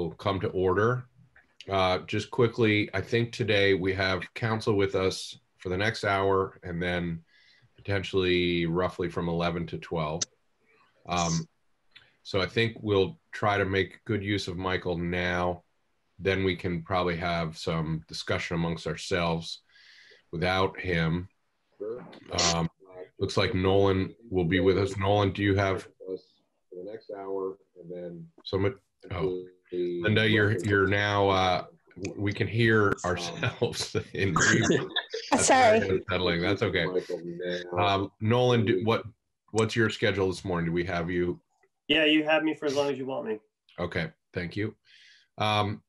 will come to order. Uh, just quickly, I think today we have council with us for the next hour and then potentially roughly from 11 to 12. Um, so I think we'll try to make good use of Michael now. Then we can probably have some discussion amongst ourselves without him. Um, looks like Nolan will be with us. Nolan, do you have for the next hour and then? Oh, Linda, you're you're now. Uh, we can hear ourselves in That's Sorry. Unsettling. That's okay. Um, Nolan, do, what what's your schedule this morning? Do we have you? Yeah, you have me for as long as you want me. Okay, thank you. Um,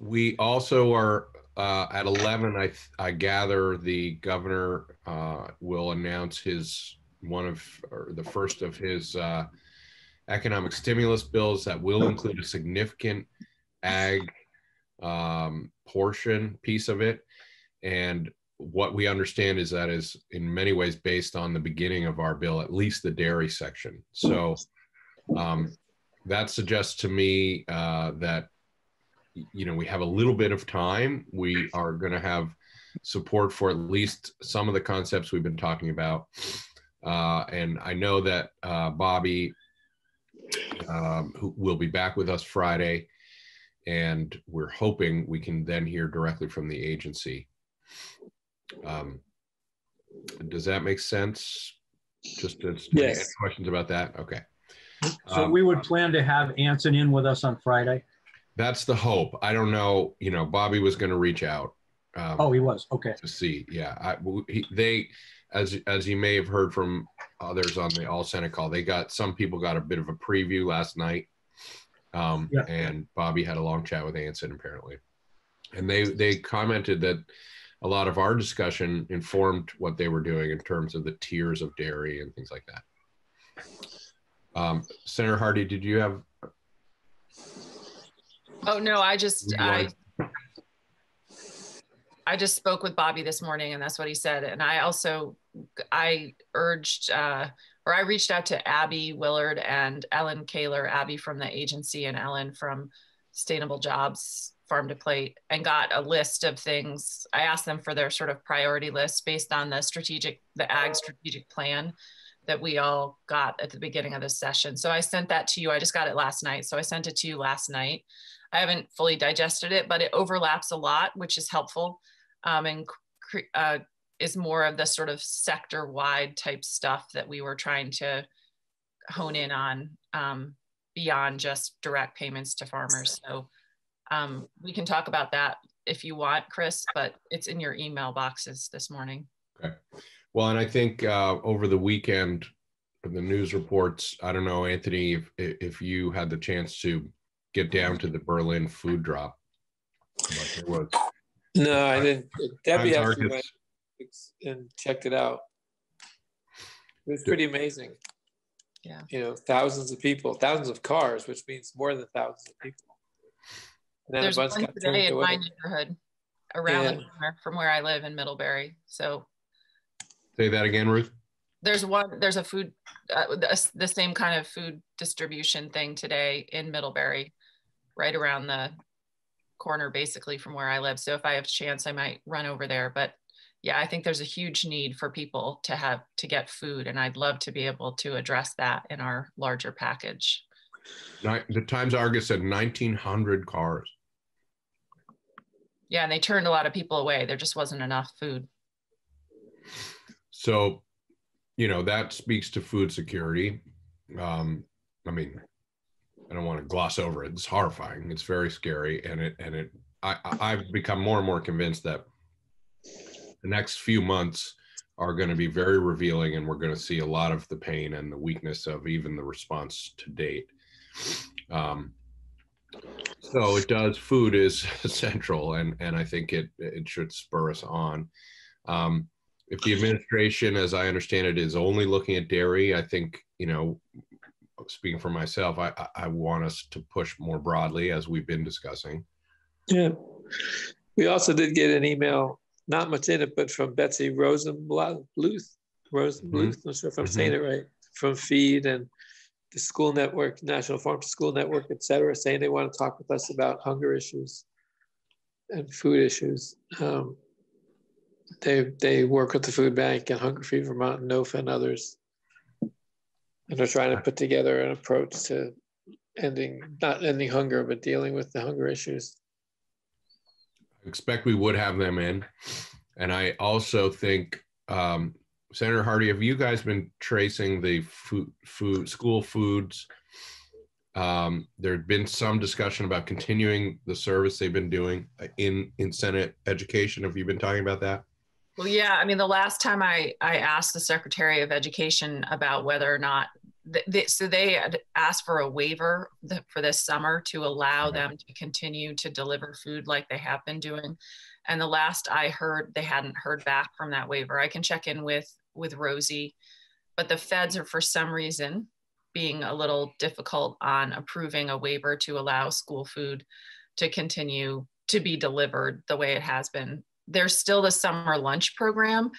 we also are uh, at 11. I I gather the governor uh, will announce his one of or the first of his uh, economic stimulus bills that will include a significant ag um, portion piece of it. And what we understand is that is in many ways based on the beginning of our bill, at least the dairy section. So um, that suggests to me uh, that you know we have a little bit of time. We are going to have support for at least some of the concepts we've been talking about. Uh, and I know that uh, Bobby, um, who will be back with us Friday, and we're hoping we can then hear directly from the agency. Um, does that make sense? Just, just yes. questions about that? Okay. So um, we would plan to have Anson in with us on Friday. That's the hope. I don't know. You know, Bobby was going to reach out. Um, oh, he was okay to see. Yeah, I, he, they, as as you may have heard from others on the All Senate call, they got some people got a bit of a preview last night um, yeah. And Bobby had a long chat with Anson apparently, and they they commented that a lot of our discussion informed what they were doing in terms of the tiers of dairy and things like that. Um, Senator Hardy, did you have? Oh no, I just I. I just spoke with Bobby this morning, and that's what he said. And I also I urged uh, or I reached out to Abby Willard and Ellen Kahler, Abby from the agency and Ellen from Sustainable Jobs Farm to Plate, and got a list of things. I asked them for their sort of priority list based on the strategic, the ag strategic plan that we all got at the beginning of this session. So I sent that to you. I just got it last night. So I sent it to you last night. I haven't fully digested it, but it overlaps a lot, which is helpful um, and uh, is more of the sort of sector wide type stuff that we were trying to hone in on um, beyond just direct payments to farmers. So um, we can talk about that if you want, Chris, but it's in your email boxes this morning. Okay. Well, and I think uh, over the weekend, the news reports, I don't know, Anthony, if, if you had the chance to get down to the Berlin food drop. No, I didn't. Debbie actually went and checked it out. It was pretty amazing. Yeah. You know, thousands of people, thousands of cars, which means more than thousands of people. There's one today in my neighborhood around yeah. the corner from where I live in Middlebury. So say that again, Ruth. There's one, there's a food, uh, the, the same kind of food distribution thing today in Middlebury, right around the corner, basically from where I live. So if I have a chance, I might run over there, but yeah, I think there's a huge need for people to have to get food, and I'd love to be able to address that in our larger package. The Times Argus said 1,900 cars. Yeah, and they turned a lot of people away. There just wasn't enough food. So, you know, that speaks to food security. Um, I mean, I don't want to gloss over it. It's horrifying. It's very scary, and it and it. I, I've become more and more convinced that the next few months are going to be very revealing and we're going to see a lot of the pain and the weakness of even the response to date um, so it does food is central and and i think it it should spur us on um, if the administration as i understand it is only looking at dairy i think you know speaking for myself i i want us to push more broadly as we've been discussing yeah we also did get an email not much in it, but from Betsy Rosenbluth, Rosenbluth, mm-hmm. not sure if I'm mm-hmm. saying it right, from Feed and the school network, National Farm to School Network, et cetera, saying they want to talk with us about hunger issues and food issues. Um, they they work with the food bank and Hunger Free Vermont and NOFA and others. And they're trying to put together an approach to ending not ending hunger, but dealing with the hunger issues. I expect we would have them in. And I also think um, Senator Hardy, have you guys been tracing the food, food school foods? Um, there had been some discussion about continuing the service they've been doing in in Senate education. Have you been talking about that? Well, yeah. I mean, the last time I I asked the Secretary of Education about whether or not they, so they had asked for a waiver for this summer to allow them to continue to deliver food like they have been doing. And the last I heard, they hadn't heard back from that waiver. I can check in with with Rosie, but the feds are for some reason being a little difficult on approving a waiver to allow school food to continue to be delivered the way it has been. There's still the summer lunch program,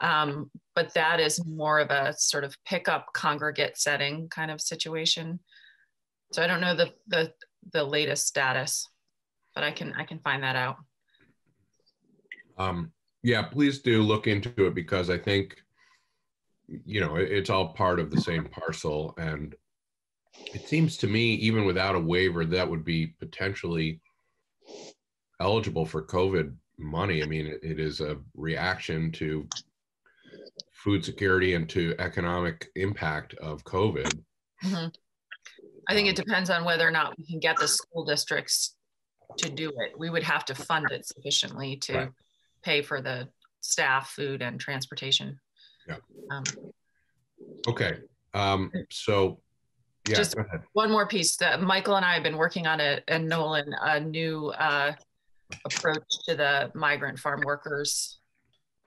um, but that is more of a sort of pickup congregate setting kind of situation. So I don't know the the the latest status, but I can I can find that out. Um, yeah, please do look into it because I think you know it's all part of the same parcel and it seems to me even without a waiver that would be potentially eligible for covid money i mean it, it is a reaction to food security and to economic impact of covid mm-hmm. i think it um, depends on whether or not we can get the school districts to do it we would have to fund it sufficiently to right. pay for the staff food and transportation yeah. Um, okay. Um, so, yeah, just one more piece that Michael and I have been working on it, and Nolan, a new uh, approach to the migrant farm workers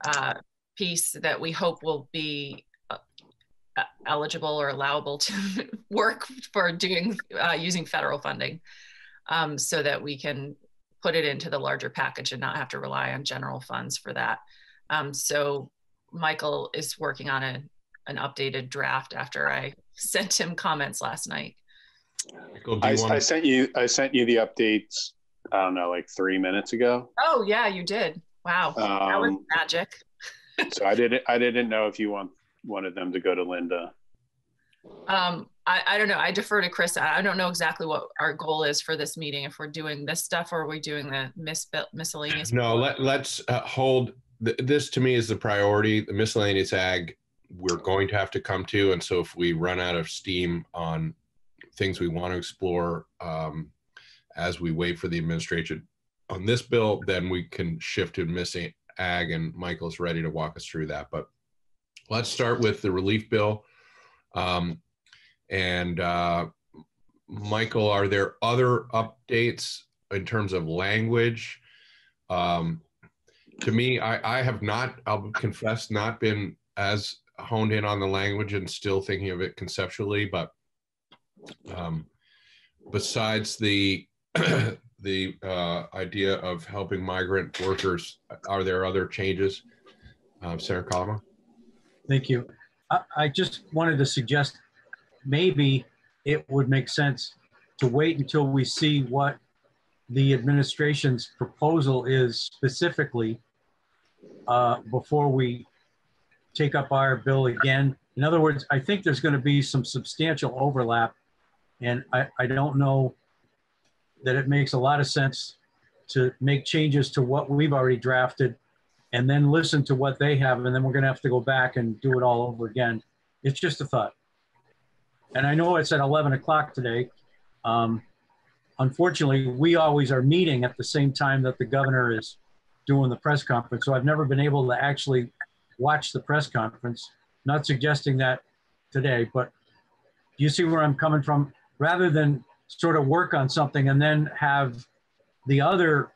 uh, piece that we hope will be uh, eligible or allowable to work for doing uh, using federal funding um, so that we can put it into the larger package and not have to rely on general funds for that. Um, so Michael is working on a, an updated draft after I sent him comments last night. Michael, I, wanna... I sent you I sent you the updates. I don't know, like three minutes ago. Oh yeah, you did. Wow, um, that was um, magic. so I didn't I didn't know if you want wanted them to go to Linda. Um, I, I don't know. I defer to Chris. I don't know exactly what our goal is for this meeting. If we're doing this stuff or are we doing the mis- miscellaneous? No, let, let's uh, hold th- this to me is the priority. The miscellaneous ag we're going to have to come to, and so if we run out of steam on things we want to explore um, as we wait for the administration on this bill, then we can shift to missing ag, and Michael's ready to walk us through that. But let's start with the relief bill. Um, and uh, Michael, are there other updates in terms of language? Um, to me, I, I have not, I'll confess, not been as honed in on the language and still thinking of it conceptually. But um, besides the the uh, idea of helping migrant workers, are there other changes, uh, Senator Collamore? Thank you. I, I just wanted to suggest maybe it would make sense to wait until we see what the administration's proposal is specifically uh, before we take up our bill again. In other words, I think there's going to be some substantial overlap, and I, I don't know that it makes a lot of sense to make changes to what we've already drafted and then listen to what they have, and then we're going to have to go back and do it all over again. It's just a thought. And I know it's at 11 o'clock today. Um, unfortunately, we always are meeting at the same time that the governor is doing the press conference. So I've never been able to actually watch the press conference. Not suggesting that today, but you see where I'm coming from? Rather than sort of work on something and then have the other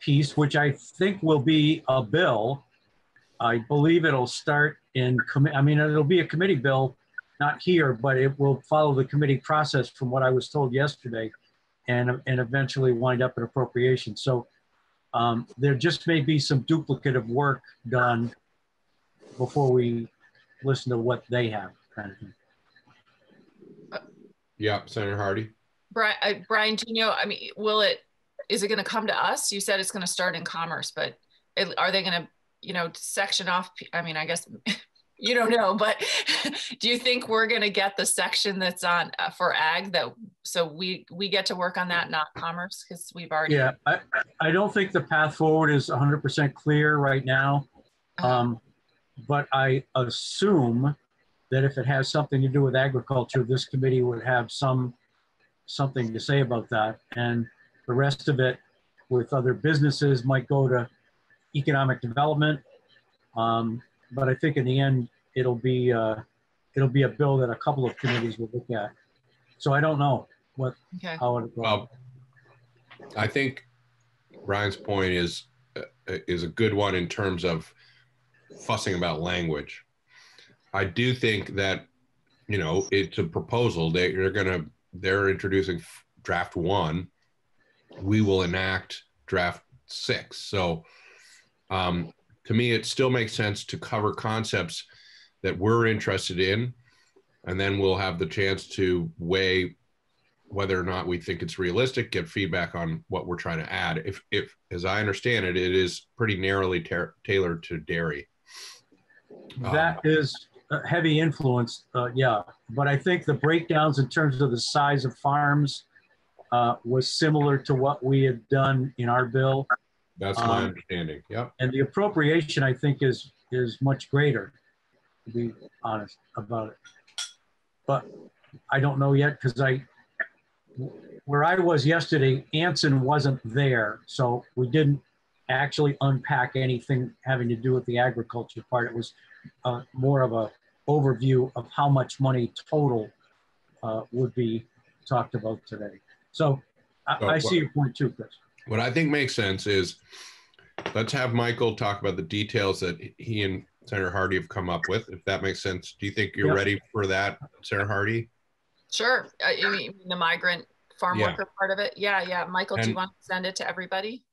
piece, which I think will be a bill. I believe it'll start in, commit I mean, it'll be a committee bill, not here, but it will follow the committee process from what I was told yesterday and, and eventually wind up in appropriation. So um, there just may be some duplicative work done before we listen to what they have kind of. Yeah, Senator Hardy. Brian, uh, Brian, do you know, I mean, will it, is it going to come to us? You said it's going to start in commerce, but it, are they going to, you know, section off? I mean, I guess you don't know, but do you think we're going to get the section that's on uh, for ag that so we we get to work on that, not commerce, because we've already. Yeah, I, I don't think the path forward is 100% clear right now. Uh-huh. Um, but I assume that if it has something to do with agriculture, this committee would have some something to say about that. And the rest of it with other businesses might go to economic development. Um, but I think in the end, it'll be uh, it'll be a bill that a couple of committees will look at. So I don't know what okay. how it goes. Well, I think Ryan's point is uh, is a good one in terms of fussing about language. I do think that you know it's a proposal. They, they're going to they're introducing draft one. We will enact draft six. So um, to me, it still makes sense to cover concepts that we're interested in, and then we'll have the chance to weigh whether or not we think it's realistic, get feedback on what we're trying to add. If, if as I understand it, it is pretty narrowly tailored to dairy. That um, is heavy influence, uh, yeah. But I think the breakdowns in terms of the size of farms uh, was similar to what we had done in our bill. That's my um, understanding. Yep. And the appropriation, I think, is is much greater. To be honest about it, but I don't know yet because I, where I was yesterday, Anson wasn't there, so we didn't actually unpack anything having to do with the agriculture part. It was uh, more of a overview of how much money total uh, would be talked about today. So I, so, I see your point too, Chris. What I think makes sense is let's have Michael talk about the details that he and Senator Hardy have come up with, if that makes sense. Do you think you're yep. ready for that, Senator Hardy? Sure. Uh, you mean the migrant farm yeah. worker part of it? Yeah, yeah. Michael, and do you want to send it to everybody?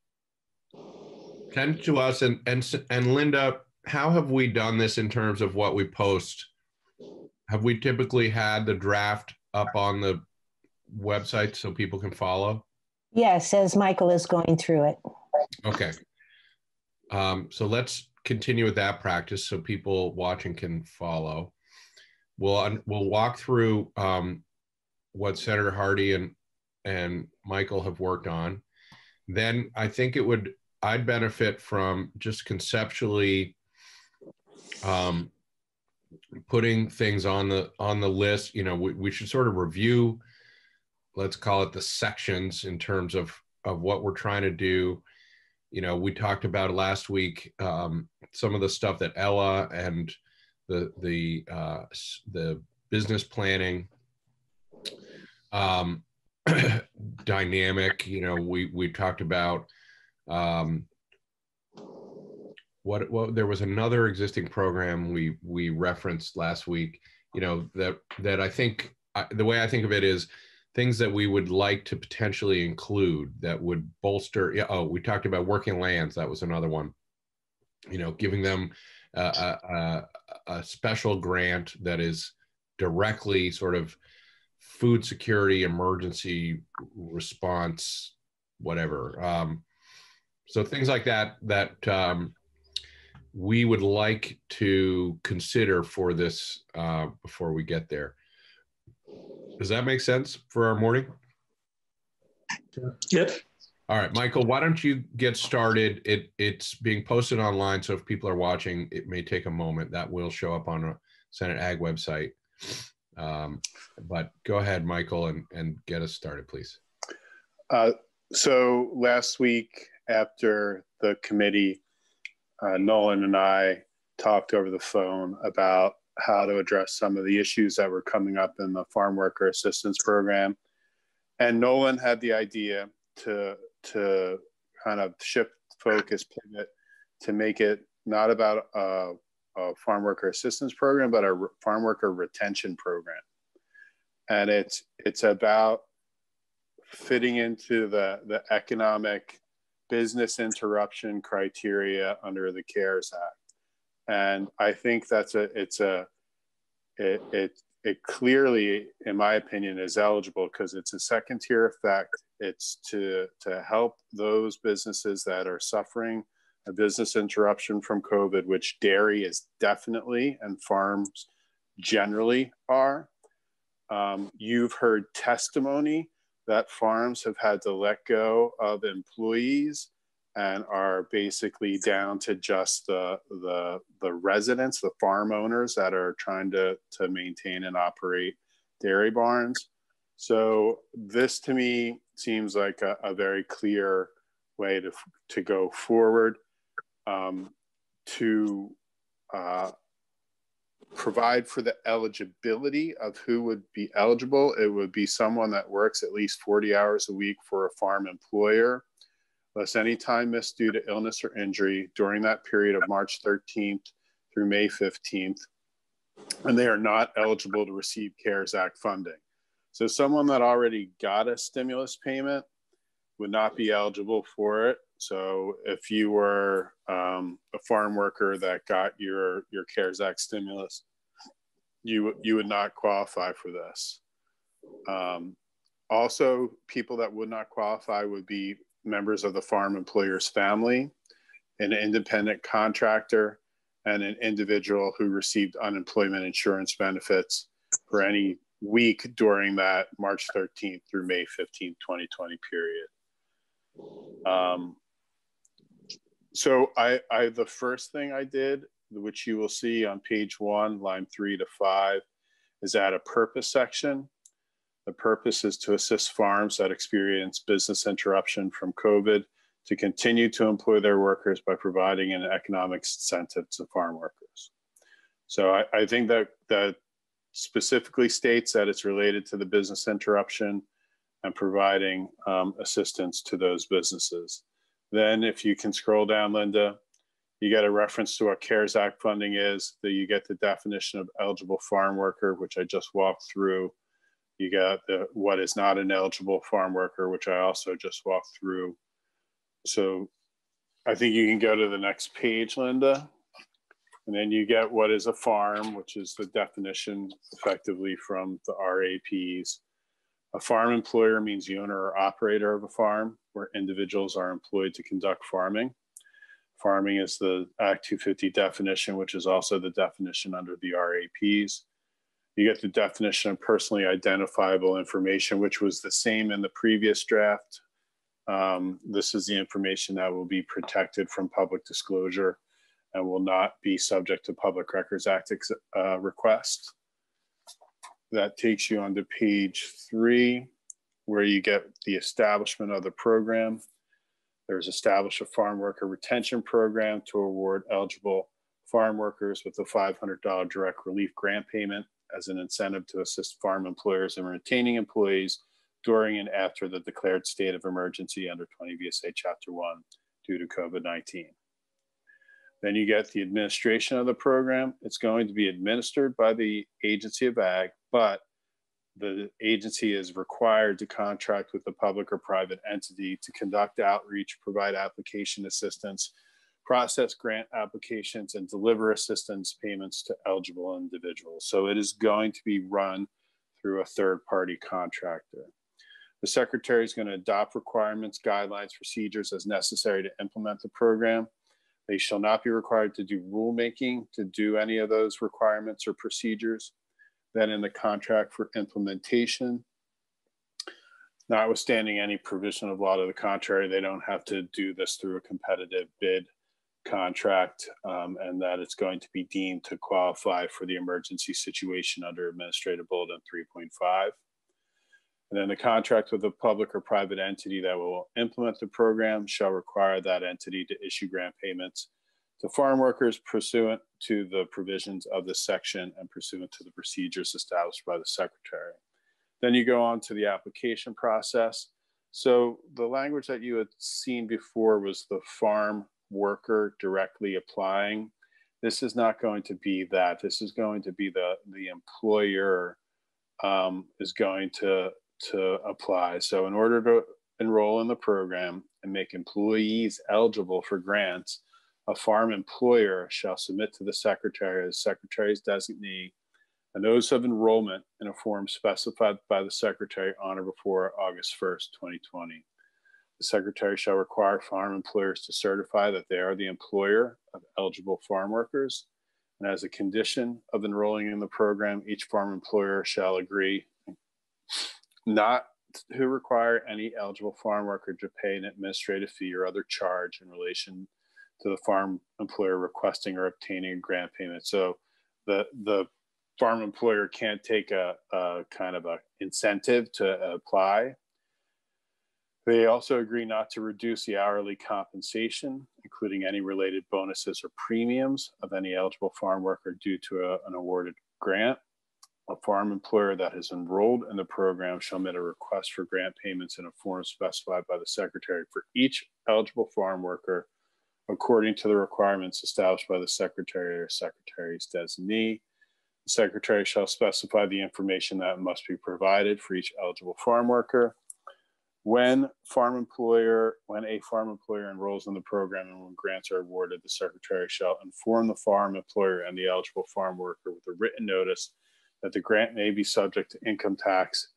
Send to us. And, and, and Linda, how have we done this in terms of what we post? Have we typically had the draft up on the website so people can follow? Yes, as Michael is going through it. Okay. Um, so let's continue with that practice so people watching can follow. We'll we'll walk through um, what Senator Hardy and and Michael have worked on. Then I think it would I'd benefit from just conceptually um, putting things on the on the list. You know, we, we should sort of review let's call it the sections in terms of of what we're trying to do you know we talked about last week um, some of the stuff that ella and the the uh, the business planning um, dynamic you know we we talked about um, what what there was another existing program we we referenced last week you know that that i think I, the way i think of it is things that we would like to potentially include that would bolster yeah oh we talked about working lands that was another one. You know giving them a, a, a special grant that is directly sort of food security emergency response whatever um, so things like that that um, we would like to consider for this uh, before we get there does that make sense for our morning? Yep. All right, Michael, why don't you get started? It it's being posted online, so if people are watching, it may take a moment. That will show up on a Senate Ag website. Um, but go ahead, Michael, and and get us started, please. Uh, so last week, after the committee, uh, Nolan and I talked over the phone about how to address some of the issues that were coming up in the farm worker assistance program. And Nolan had the idea to to kind of shift focus, pivot to make it not about a, a farm worker assistance program, but a farm worker retention program. And it's it's about fitting into the the economic business interruption criteria under the CARES Act and I think that's a it's a it, it it clearly, in my opinion, is eligible because it's a second tier effect. It's to to help those businesses that are suffering a business interruption from COVID, which dairy is definitely and farms generally are. Um, you've heard testimony that farms have had to let go of employees and are basically down to just the the the residents, the farm owners that are trying to to maintain and operate dairy barns. So this to me seems like a, a very clear way to to go forward um, to uh, provide for the eligibility of who would be eligible. It would be someone that works at least 40 hours a week for a farm employer less any time missed due to illness or injury during that period of March 13th through May 15th, and they are not eligible to receive CARES Act funding. So, someone that already got a stimulus payment would not be eligible for it. So, if you were um, a farm worker that got your your CARES Act stimulus, you you would not qualify for this. Um, also, people that would not qualify would be members of the farm employer's family, an independent contractor, and an individual who received unemployment insurance benefits for any week during that March 13th through May 15th, 2020 period. Um, so I, I, the first thing I did, which you will see on page one, line three to five, is add a purpose section the purpose is to assist farms that experience business interruption from COVID to continue to employ their workers by providing an economic incentive to farm workers. So I, I think that that specifically states that it's related to the business interruption and providing um, assistance to those businesses. Then if you can scroll down, Linda, you get a reference to what CARES Act funding is, that you get the definition of eligible farm worker, which I just walked through, you got the what is not an eligible farm worker, which I also just walked through. So I think you can go to the next page, Linda. And then you get what is a farm, which is the definition effectively from the RAPs. A farm employer means the owner or operator of a farm where individuals are employed to conduct farming. Farming is the Act 250 definition, which is also the definition under the RAPs. You get the definition of personally identifiable information, which was the same in the previous draft. Um, this is the information that will be protected from public disclosure and will not be subject to Public Records Act uh, request. That takes you on to page three, where you get the establishment of the program. There's established a farm worker retention program to award eligible farm workers with a $500 direct relief grant payment as an incentive to assist farm employers in retaining employees during and after the declared state of emergency under 20 VSA Chapter 1 due to COVID 19. Then you get the administration of the program. It's going to be administered by the Agency of Ag, but the agency is required to contract with a public or private entity to conduct outreach, provide application assistance, process grant applications and deliver assistance payments to eligible individuals. So it is going to be run through a third party contractor. The secretary is going to adopt requirements, guidelines, procedures as necessary to implement the program. They shall not be required to do rulemaking to do any of those requirements or procedures. Then in the contract for implementation, notwithstanding any provision of law to the contrary, they don't have to do this through a competitive bid contract um, and that it's going to be deemed to qualify for the emergency situation under Administrative Bulletin 3.5. And then the contract with a public or private entity that will implement the program shall require that entity to issue grant payments to farm workers pursuant to the provisions of this section and pursuant to the procedures established by the secretary. Then you go on to the application process. So the language that you had seen before was the farm worker directly applying. This is not going to be that. This is going to be the the employer um, is going to to apply. So in order to enroll in the program and make employees eligible for grants, a farm employer shall submit to the secretary as secretary's designee a notice of enrollment in a form specified by the secretary on or before August 1st, 2020. The secretary shall require farm employers to certify that they are the employer of eligible farm workers. And as a condition of enrolling in the program, each farm employer shall agree not to require any eligible farm worker to pay an administrative fee or other charge in relation to the farm employer requesting or obtaining a grant payment. So the the farm employer can't take a, a kind of a incentive to apply. They also agree not to reduce the hourly compensation, including any related bonuses or premiums of any eligible farm worker due to a, an awarded grant. A farm employer that has enrolled in the program shall make a request for grant payments in a form specified by the secretary for each eligible farm worker according to the requirements established by the secretary or secretary's designee. The secretary shall specify the information that must be provided for each eligible farm worker. When farm employer, when a farm employer enrolls in the program and when grants are awarded, the secretary shall inform the farm employer and the eligible farm worker with a written notice that the grant may be subject to income tax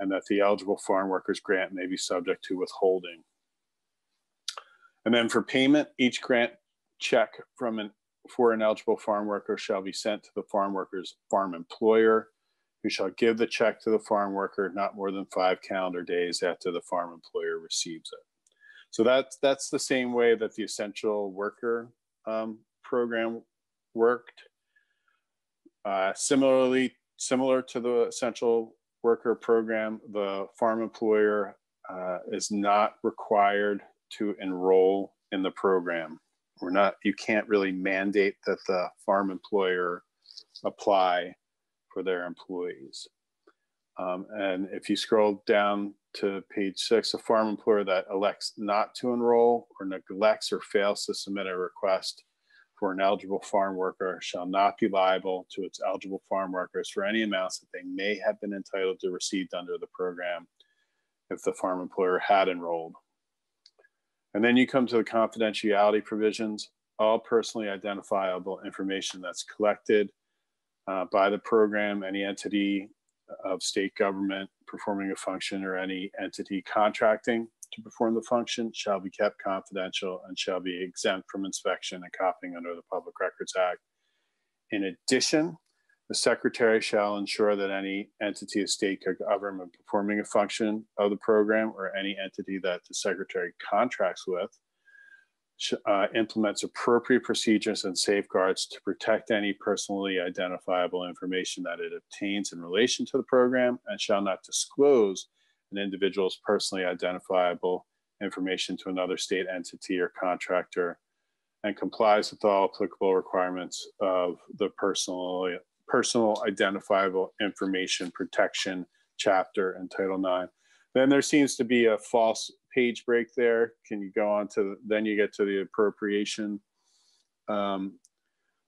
and that the eligible farm worker's grant may be subject to withholding. And then for payment, each grant check from an for an eligible farm worker shall be sent to the farm worker's farm employer, who shall give the check to the farm worker not more than five calendar days after the farm employer receives it. So that's that's the same way that the essential worker um, program worked. Uh, similarly, similar to the essential worker program, the farm employer uh, is not required to enroll in the program. We're not, you can't really mandate that the farm employer apply for their employees. Um, and if you scroll down to page six, a farm employer that elects not to enroll or neglects or fails to submit a request for an eligible farm worker shall not be liable to its eligible farm workers for any amounts that they may have been entitled to receive under the program if the farm employer had enrolled. And then you come to the confidentiality provisions, all personally identifiable information that's collected uh, by the program, any entity of state government performing a function or any entity contracting to perform the function shall be kept confidential and shall be exempt from inspection and copying under the Public Records Act. In addition, the secretary shall ensure that any entity of state government performing a function of the program or any entity that the secretary contracts with uh, implements appropriate procedures and safeguards to protect any personally identifiable information that it obtains in relation to the program and shall not disclose an individual's personally identifiable information to another state entity or contractor and complies with all applicable requirements of the personally personal identifiable information protection chapter in Title IX. Then there seems to be a false page break there. Can you go on to, then you get to the appropriation. Um,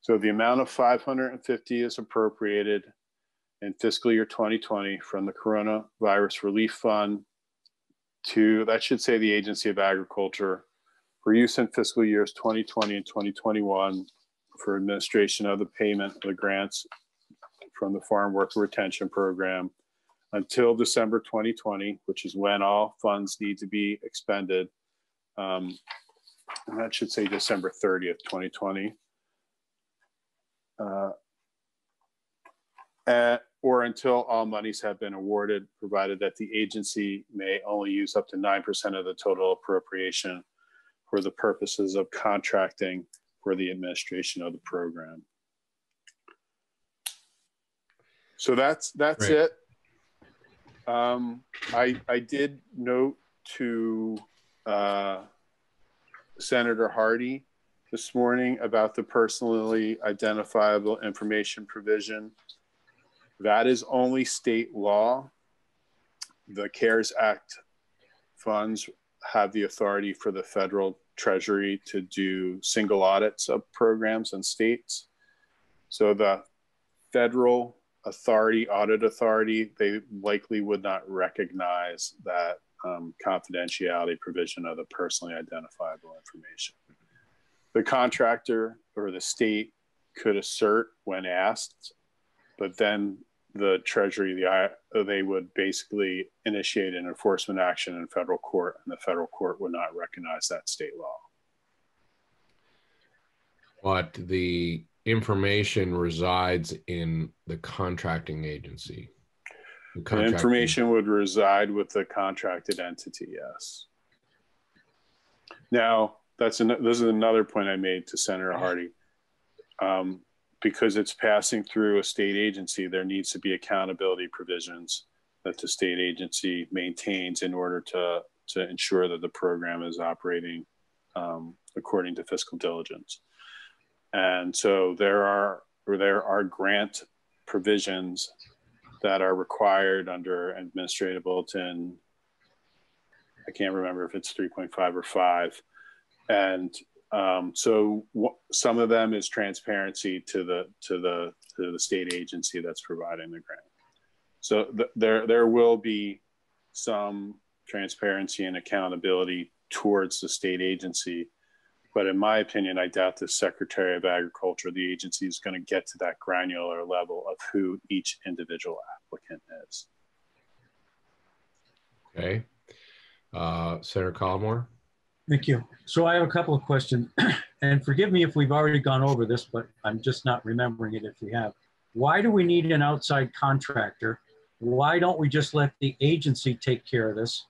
so the amount of 550 is appropriated in fiscal year 2020 from the Coronavirus Relief Fund to, that should say the Agency of Agriculture for use in fiscal years 2020 and 2021 for administration of the payment of the grants from the Farm Worker Retention Program until December 2020, which is when all funds need to be expended. Um, and that should say December 30th, 2020. Uh, at, or until all monies have been awarded, provided that the agency may only use up to 9% of the total appropriation for the purposes of contracting for the administration of the program. So that's that's Great. it. Um, I I did note to uh, Senator Hardy this morning about the personally identifiable information provision. That is only state law. The CARES Act funds have the authority for the federal treasury to do single audits of programs and states. So the federal authority, audit authority, they likely would not recognize that um, confidentiality provision of the personally identifiable information. The contractor or the state could assert when asked, but then the Treasury, the they would basically initiate an enforcement action in federal court, and the federal court would not recognize that state law. But the information resides in the contracting agency. The The contracting- information would reside with the contracted entity, yes. Now, that's an, this is another point I made to Senator Hardy. Um, because it's passing through a state agency, there needs to be accountability provisions that the state agency maintains in order to, to ensure that the program is operating um, according to fiscal diligence. And so there are, there are grant provisions that are required under administrative bulletin. I can't remember if it's 3.5 or 5. And um, so some of them is transparency to the to the to the state agency that's providing the grant. So th- there there will be some transparency and accountability towards the state agency. But in my opinion, I doubt the Secretary of Agriculture, the agency, is going to get to that granular level of who each individual applicant is. Okay. Uh, Senator Collamore? Thank you. So I have a couple of questions, and forgive me if we've already gone over this, but I'm just not remembering it if we have. Why do we need an outside contractor? Why don't we just let the agency take care of this?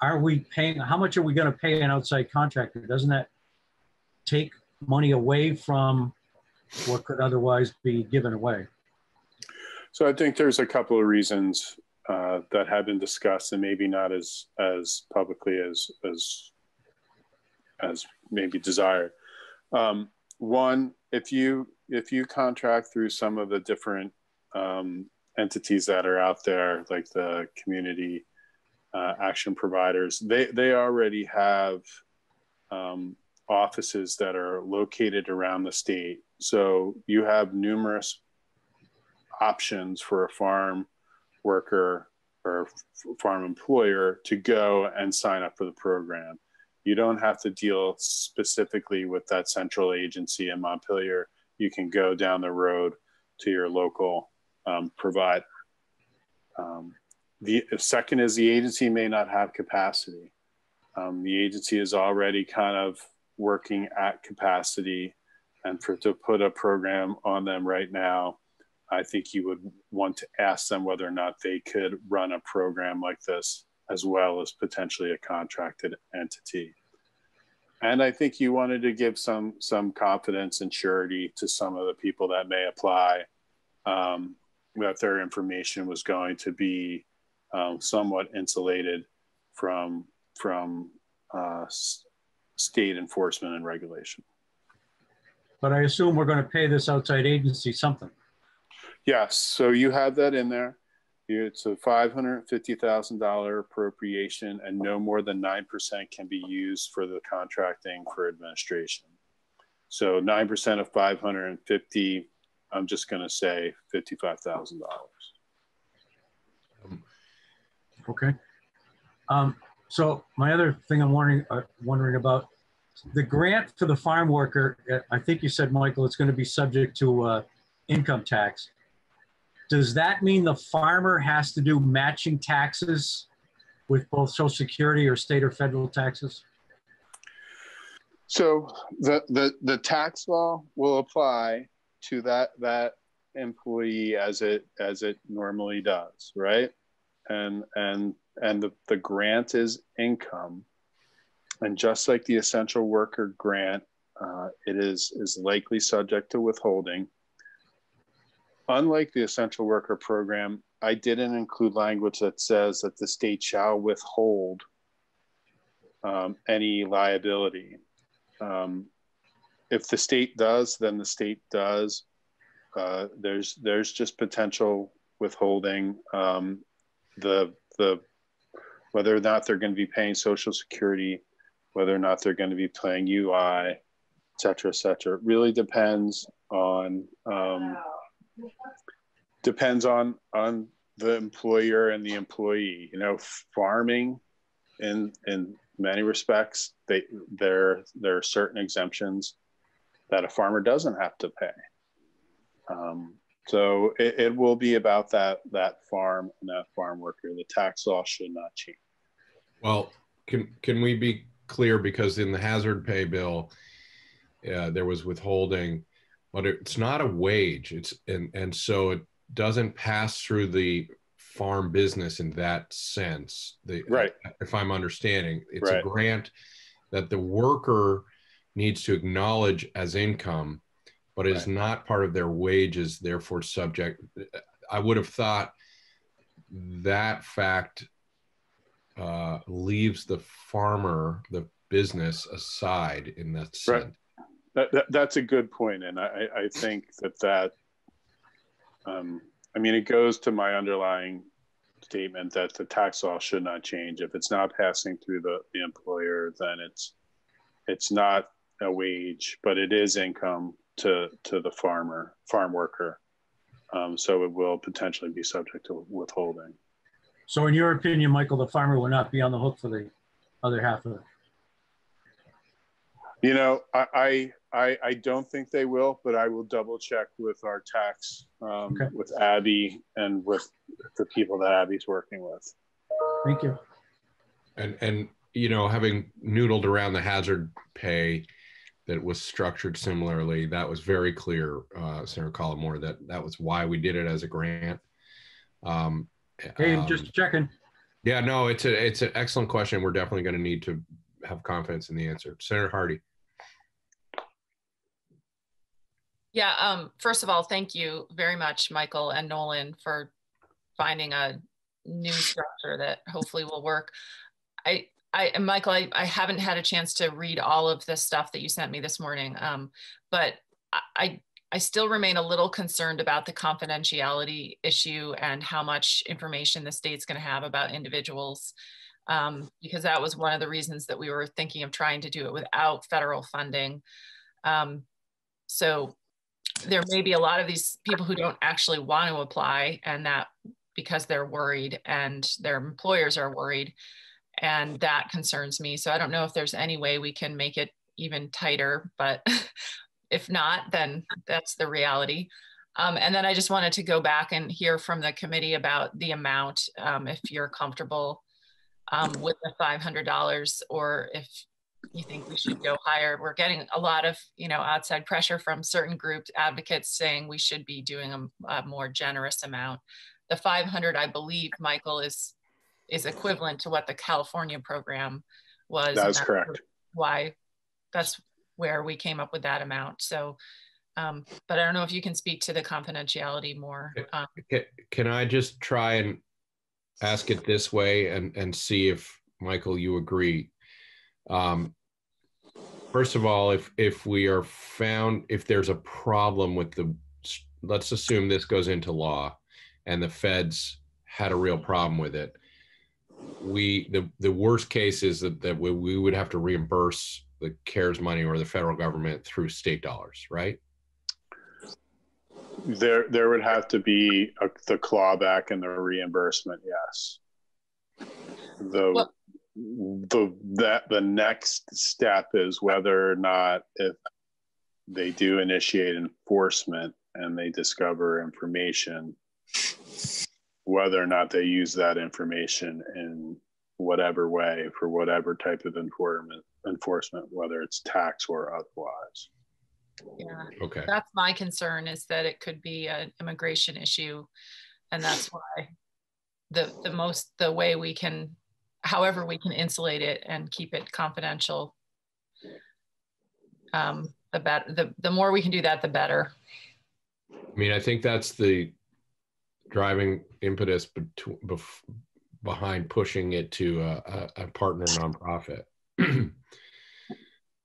Are we paying, how much are we going to pay an outside contractor? Doesn't that take money away from what could otherwise be given away? So I think there's a couple of reasons uh, that have been discussed, and maybe not as as publicly as as as maybe desired. Um, one, if you if you contract through some of the different um, entities that are out there, like the community uh, action providers, they they already have um, offices that are located around the state. So you have numerous options for a farm worker or farm employer to go and sign up for the program. You don't have to deal specifically with that central agency in Montpelier. You can go down the road to your local um, provider. Um, the second is the agency may not have capacity. Um, the agency is already kind of working at capacity, and for to put a program on them right now, I think you would want to ask them whether or not they could run a program like this as well as potentially a contracted entity. And I think you wanted to give some some confidence and surety to some of the people that may apply um, that their information was going to be um, somewhat insulated from from uh, state enforcement and regulation. But I assume we're going to pay this outside agency something. Yes, so you have that in there. It's a five hundred fifty thousand dollar appropriation, and no more than nine percent can be used for the contracting for administration. So nine percent of five hundred and fifty, I'm just going to say fifty-five thousand dollars. Okay. Um, so my other thing I'm wondering, uh, wondering about, the grant for the farm worker, uh, I think you said, Michael, it's going to be subject to uh, income tax. Does that mean the farmer has to do matching taxes with both social security or state or federal taxes? So the, the, the tax law will apply to that, that employee as it, as it normally does, right? And, and, and the, the grant is income. And just like the essential worker grant, uh, it is, is likely subject to withholding. Unlike the essential worker program, I didn't include language that says that the state shall withhold um, any liability. Um, if the state does, then the state does. Uh, there's there's just potential withholding. Um, the the whether or not they're going to be paying Social Security, whether or not they're going to be playing UI, et cetera, et cetera. It really depends on um, depends on on the employer and the employee. You know, farming in in many respects, they there there are certain exemptions that a farmer doesn't have to pay. Um, So it, it will be about that that farm and that farm worker. The tax law should not change. Well, can can we be clear because in the hazard pay bill, uh, there was withholding, but it's not a wage. It's and and so it doesn't pass through the farm business in that sense. The, Right. If I'm understanding, it's a grant that the worker needs to acknowledge as income, but is Right. not part of their wages, therefore subject. I would have thought that fact uh, leaves the farmer, the business aside in that Right. sense. That, that that's a good point, and I I think that that. Um, I mean, it goes to my underlying statement that the tax law should not change. If it's not passing through the, the employer, then it's it's not a wage, but it is income to to the farmer, farm worker. Um, so it will potentially be subject to withholding. So in your opinion, Michael, the farmer will not be on the hook for the other half of it? You know, I, I, I, I don't think they will, but I will double check with our tax, um, Okay. with Abby and with the people that Abby's working with. Thank you. And and you know, having noodled around the hazard pay that was structured similarly, that was very clear, uh, Senator Collamore, that that was why we did it as a grant. Um, Hey, I'm um, just checking. yeah, no, it's a it's an excellent question. We're definitely going to need to have confidence in the answer. Senator Hardy. Yeah, um, first of all, thank you very much, Michael and Nolan, for finding a new structure that hopefully will work. I, I, Michael, I, I haven't had a chance to read all of the stuff that you sent me this morning, um, but I, I, I still remain a little concerned about the confidentiality issue and how much information the state's going to have about individuals. Um, because that was one of the reasons that we were thinking of trying to do it without federal funding. Um, so there may be a lot of these people who don't actually want to apply and that because they're worried and their employers are worried and that concerns me so i don't know if there's any way we can make it even tighter but if not then that's the reality um, and then i just wanted to go back and hear from the committee about the amount um, if you're comfortable um, with the $500 or if you think we should go higher. We're getting a lot of, you know, outside pressure from certain groups, advocates saying we should be doing a, a more generous amount. The 500, I believe, Michael, is is equivalent to what the California program was. That's that's correct. Why, that's where we came up with that amount. So, um, but I don't know if you can speak to the confidentiality more. Um, Can I just try and ask it this way and, and see if, Michael, you agree? Um, First of all, if, if we are found, if there's a problem with the, let's assume this goes into law and the feds had a real problem with it. We, the, the worst case is that, that we, we would have to reimburse the CARES money or the federal government through state dollars, right? There, there would have to be a, the clawback and the reimbursement. Yes. The Well- the that the next step is whether or not if they do initiate enforcement and they discover information, whether or not they use that information in whatever way for whatever type of enforcement enforcement, whether it's tax or otherwise. yeah. Okay. that's my concern is that it could be an immigration issue and that's why the the most the way we can however we can insulate it and keep it confidential um the better the, the more we can do that the better I mean, I think that's the driving impetus betw- bef- behind pushing it to a, a, a partner nonprofit. um,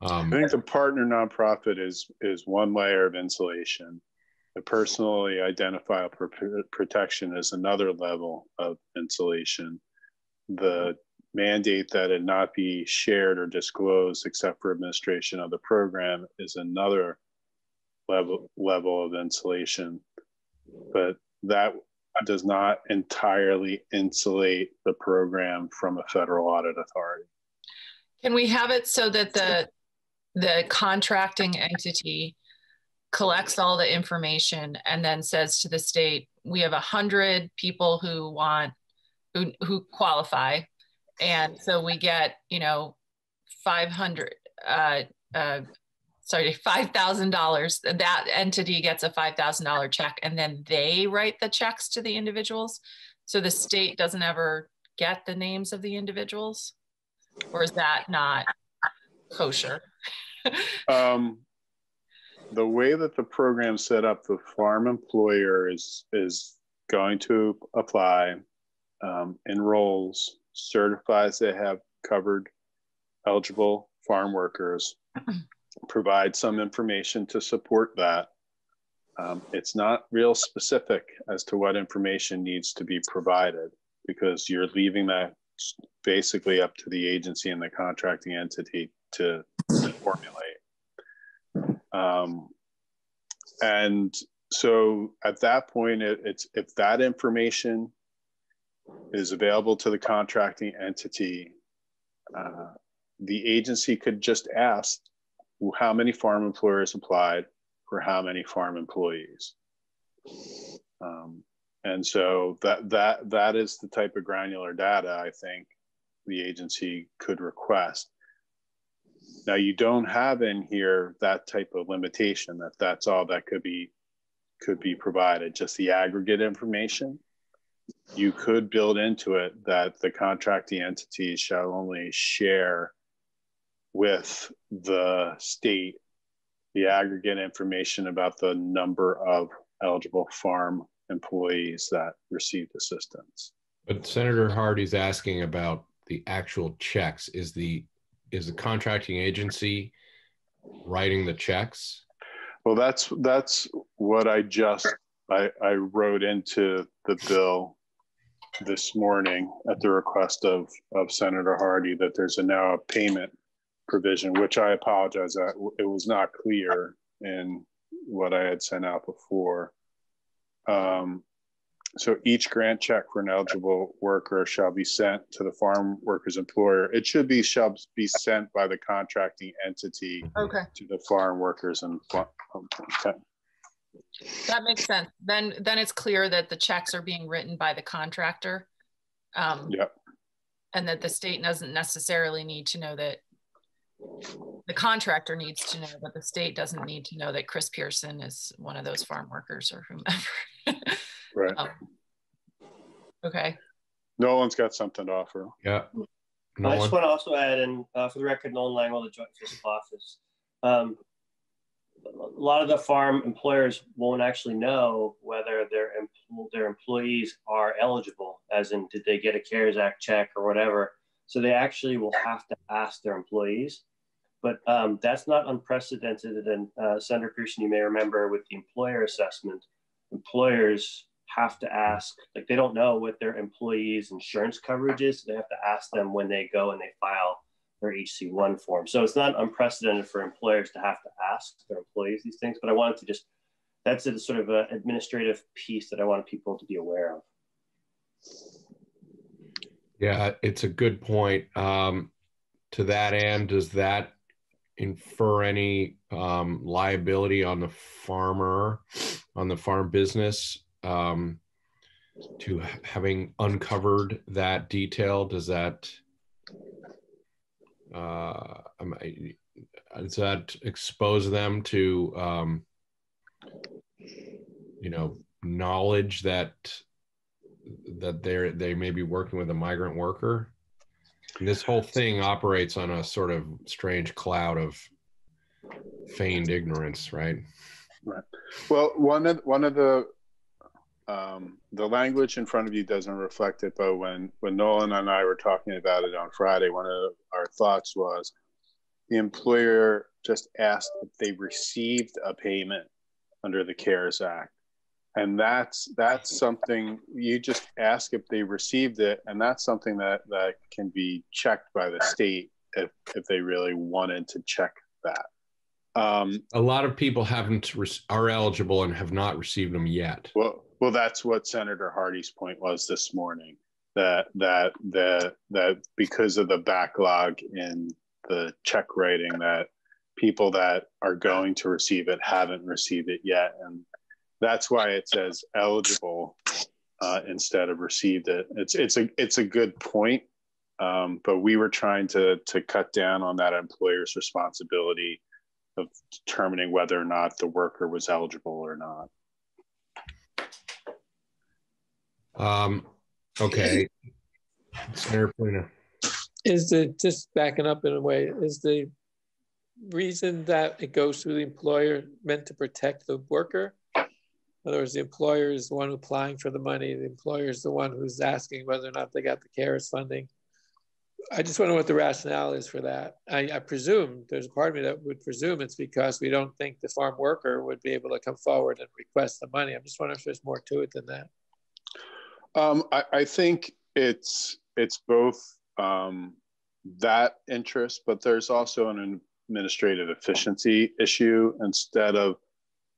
I think the partner nonprofit is is one layer of insulation. The personally identifiable pr- protection is another level of insulation. The mandate that it not be shared or disclosed except for administration of the program is another level level of insulation. But that does not entirely insulate the program from a federal audit authority. Can we have it so that the the contracting entity collects all the information and then says to the state, we have a hundred people who want, who, who qualify. And so we get, you know, 500, uh, uh, sorry, $5,000. That entity gets a $5,000 check and then they write the checks to the individuals. So the state doesn't ever get the names of the individuals? Or is that not kosher? Um, the way that the program's set up, the farm employer is is going to apply, um, enrolls, certifies they have covered eligible farm workers, provide some information to support that. Um, it's not real specific as to what information needs to be provided because you're leaving that basically up to the agency and the contracting entity to, to formulate. Um, and so at that point, it, it's if that information is available to the contracting entity, uh, the agency could just ask how many farm employers applied for how many farm employees. Um, and so that that that is the type of granular data I think the agency could request. Now you don't have in here that type of limitation that that's all that could be could be provided, just the aggregate information. You could build into it that the contracting entities shall only share with the state the aggregate information about the number of eligible farm employees that received assistance. But Senator Hardy's asking about the actual checks. Is the is the contracting agency writing the checks? Well, that's that's what I just I, I wrote into the bill this morning at the request of of Senator Hardy that there's a now a payment provision, which I apologize that it was not clear in what I had sent out before. Um, so each grant check for an eligible worker shall be sent to the farm worker's employer. It should be shall be sent by the contracting entity Okay, to the farm workers and okay. that makes sense. Then, then it's clear that the checks are being written by the contractor. Um, Yep. and that the state doesn't necessarily need to know that the contractor needs to know, but the state doesn't need to know that Chris Pearson is one of those farm workers or whomever. Right. Um, Okay, Nolan's got something to offer. Yeah. I just want to also add, and uh, for the record, Nolan Langweil, the Joint Fiscal Office. Um, a lot of the farm employers won't actually know whether their em- their employees are eligible, as in did they get a CARES Act check or whatever. So they actually will have to ask their employees. But um, that's not unprecedented. And uh, Senator Pearson, you may remember with the employer assessment, employers have to ask, like they don't know what their employees' insurance coverage is. So they have to ask them when they go and they file their HC1 form. So it's not unprecedented for employers to have to ask their employees these things. But I wanted to just, that's a sort of an administrative piece that I wanted people to be aware of. Yeah, it's a good point. Um, to that end, does that infer any um, liability on the farmer, on the farm business, um, to having uncovered that detail? Does that uh, does that expose them to um, you know knowledge that that they're they may be working with a migrant worker and this whole thing operates on a sort of strange cloud of feigned ignorance right Well, one of one of the um, the language in front of you doesn't reflect it, but when when Nolan and I were talking about it on Friday, one of our thoughts was the employer just asked if they received a payment under the CARES Act, and that's that's something you just ask if they received it, and that's something that that can be checked by the state if if they really wanted to check that. Um, a lot of people haven't re- are eligible and have not received them yet Well, well, that's what Senator Hardy's point was this morning. That that that that because of the backlog in the check writing, that people that are going to receive it haven't received it yet. And that's why it says eligible uh, instead of received it. It's, it's, a, it's a good point. Um, but we were trying to, to cut down on that employer's responsibility of determining whether or not the worker was eligible or not. Um, okay. Senator Pollina. Is the, just backing up in a way, is the reason that it goes through the employer meant to protect the worker? In other words, the employer is the one applying for the money. The employer is the one who's asking whether or not they got the CARES funding. I just wonder what the rationale is for that. I, I, presume there's a part of me that would presume it's because we don't think the farm worker would be able to come forward and request the money. I'm just wondering if there's more to it than that. Um, I, I, think it's it's both um, that interest, but there's also an administrative efficiency issue. Instead of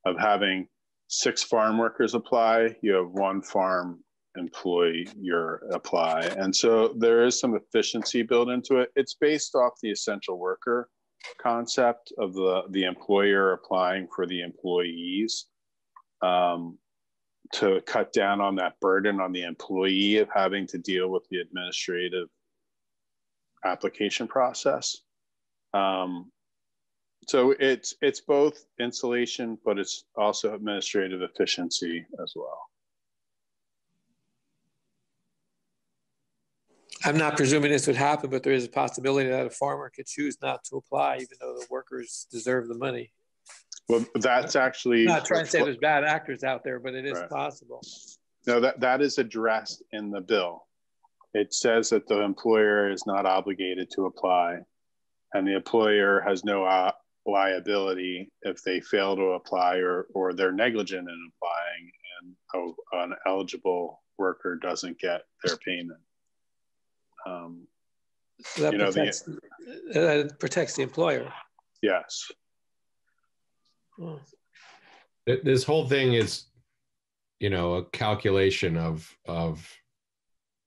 of having six farm workers apply, you have one farm employee your apply. And so there is some efficiency built into it. It's based off the essential worker concept of the, the employer applying for the employees um, to cut down on that burden on the employee of having to deal with the administrative application process. Um, so it's it's both insulation, but it's also administrative efficiency as well. I'm not presuming this would happen, but there is a possibility that a farmer could choose not to apply, even though the workers deserve the money. Well, that's actually I'm not trying to say there's bad actors out there, but it is right. possible. No, that that is addressed in the bill. It says that the employer is not obligated to apply, and the employer has no uh, liability if they fail to apply or or they're negligent in applying, and an eligible worker doesn't get their payment. Um, so that, you know, protects, the, uh, protects the employer. Yes. Hmm. This whole thing is, you know, a calculation of of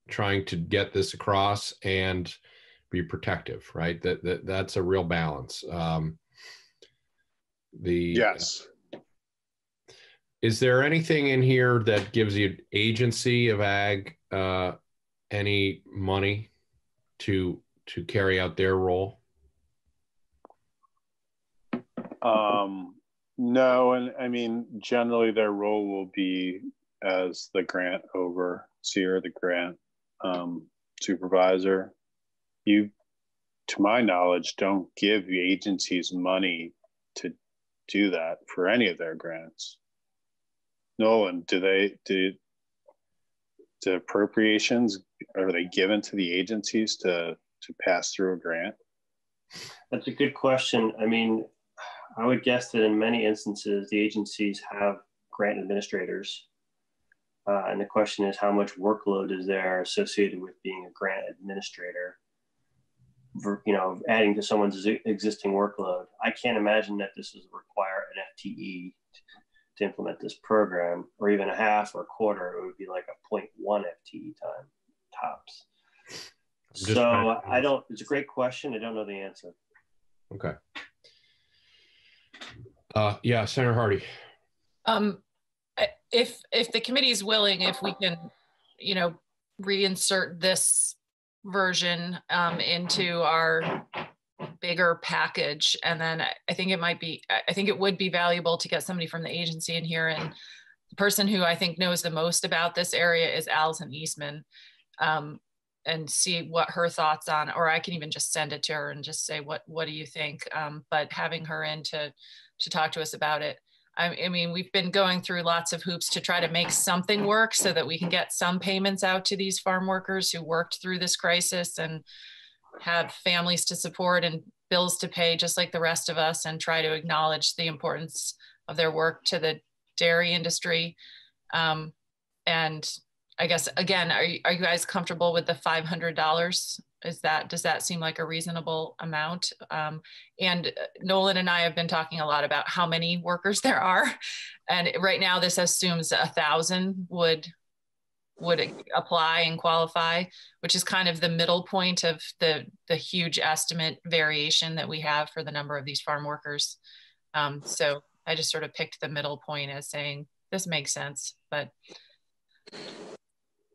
trying to get this across and be protective, right? That, that that's a real balance. Um, the yes. Is there anything in here that gives you agency of ag uh, any money to to carry out their role? Um, no, and I mean generally their role will be as the grant overseer, the grant um, supervisor. You, to my knowledge, don't give the agencies money to do that for any of their grants. Nolan, do they do the appropriations are they given to the agencies to to pass through a grant? That's a good question. I mean, I would guess that in many instances the agencies have grant administrators. Uh, and the question is how much workload is there associated with being a grant administrator? For, you know, adding to someone's existing workload. I can't imagine that this is require an FTE to implement this program, or even a half or a quarter, it would be like a 0.1 FTE time tops. So I don't, it's a great question. I don't know the answer. Okay. Uh, yeah, Senator Hardy. Um, if, if the committee is willing, if we can, you know, reinsert this version um, into our bigger package. And then I think it might be, I think it would be valuable to get somebody from the agency in here. And the person who I think knows the most about this area is Allison Eastman. Um, and see what her thoughts on, or I can even just send it to her and just say, what, what do you think? Um, but having her in to, to talk to us about it. I, I mean, we've been going through lots of hoops to try to make something work so that we can get some payments out to these farm workers who worked through this crisis and have families to support and bills to pay just like the rest of us and try to acknowledge the importance of their work to the dairy industry. Um, and I guess again, are you, are you guys comfortable with the five hundred dollars? Is that does that seem like a reasonable amount? Um, and uh, Nolan and I have been talking a lot about how many workers there are, and right now this assumes a thousand would would apply and qualify, which is kind of the middle point of the, the huge estimate variation that we have for the number of these farm workers. Um, so I just sort of picked the middle point as saying, this makes sense, but.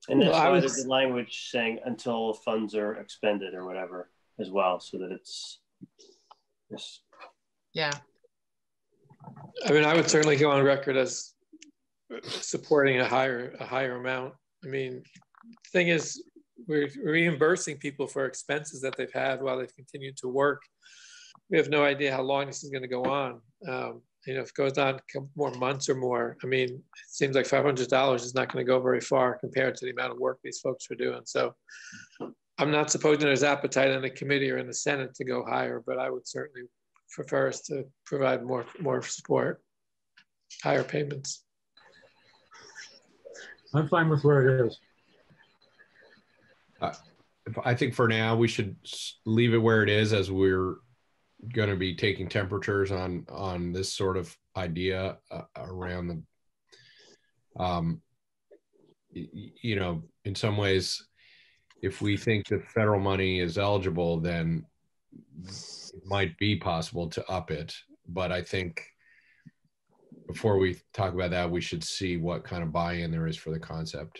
And that's Well, I why was- there's the language saying until funds are expended or whatever as well, so that it's, yes. Yeah, I mean, I would certainly go on record as supporting a higher, a higher amount. I mean, the thing is, we're reimbursing people for expenses that they've had while they've continued to work. We have no idea how long this is going to go on. Um, you know, if it goes on a couple more months or more, I mean, it seems like five hundred dollars is not going to go very far compared to the amount of work these folks are doing. So, I'm not supposing there's appetite in the committee or in the Senate to go higher, but I would certainly prefer us to provide more more support, higher payments. I'm fine with where it is. Uh, I think for now we should leave it where it is as we're going to be taking temperatures on on this sort of idea uh, around the um you know in some ways if we think that federal money is eligible then it might be possible to up it. But i think before we talk about that we should see what kind of buy-in there is for the concept.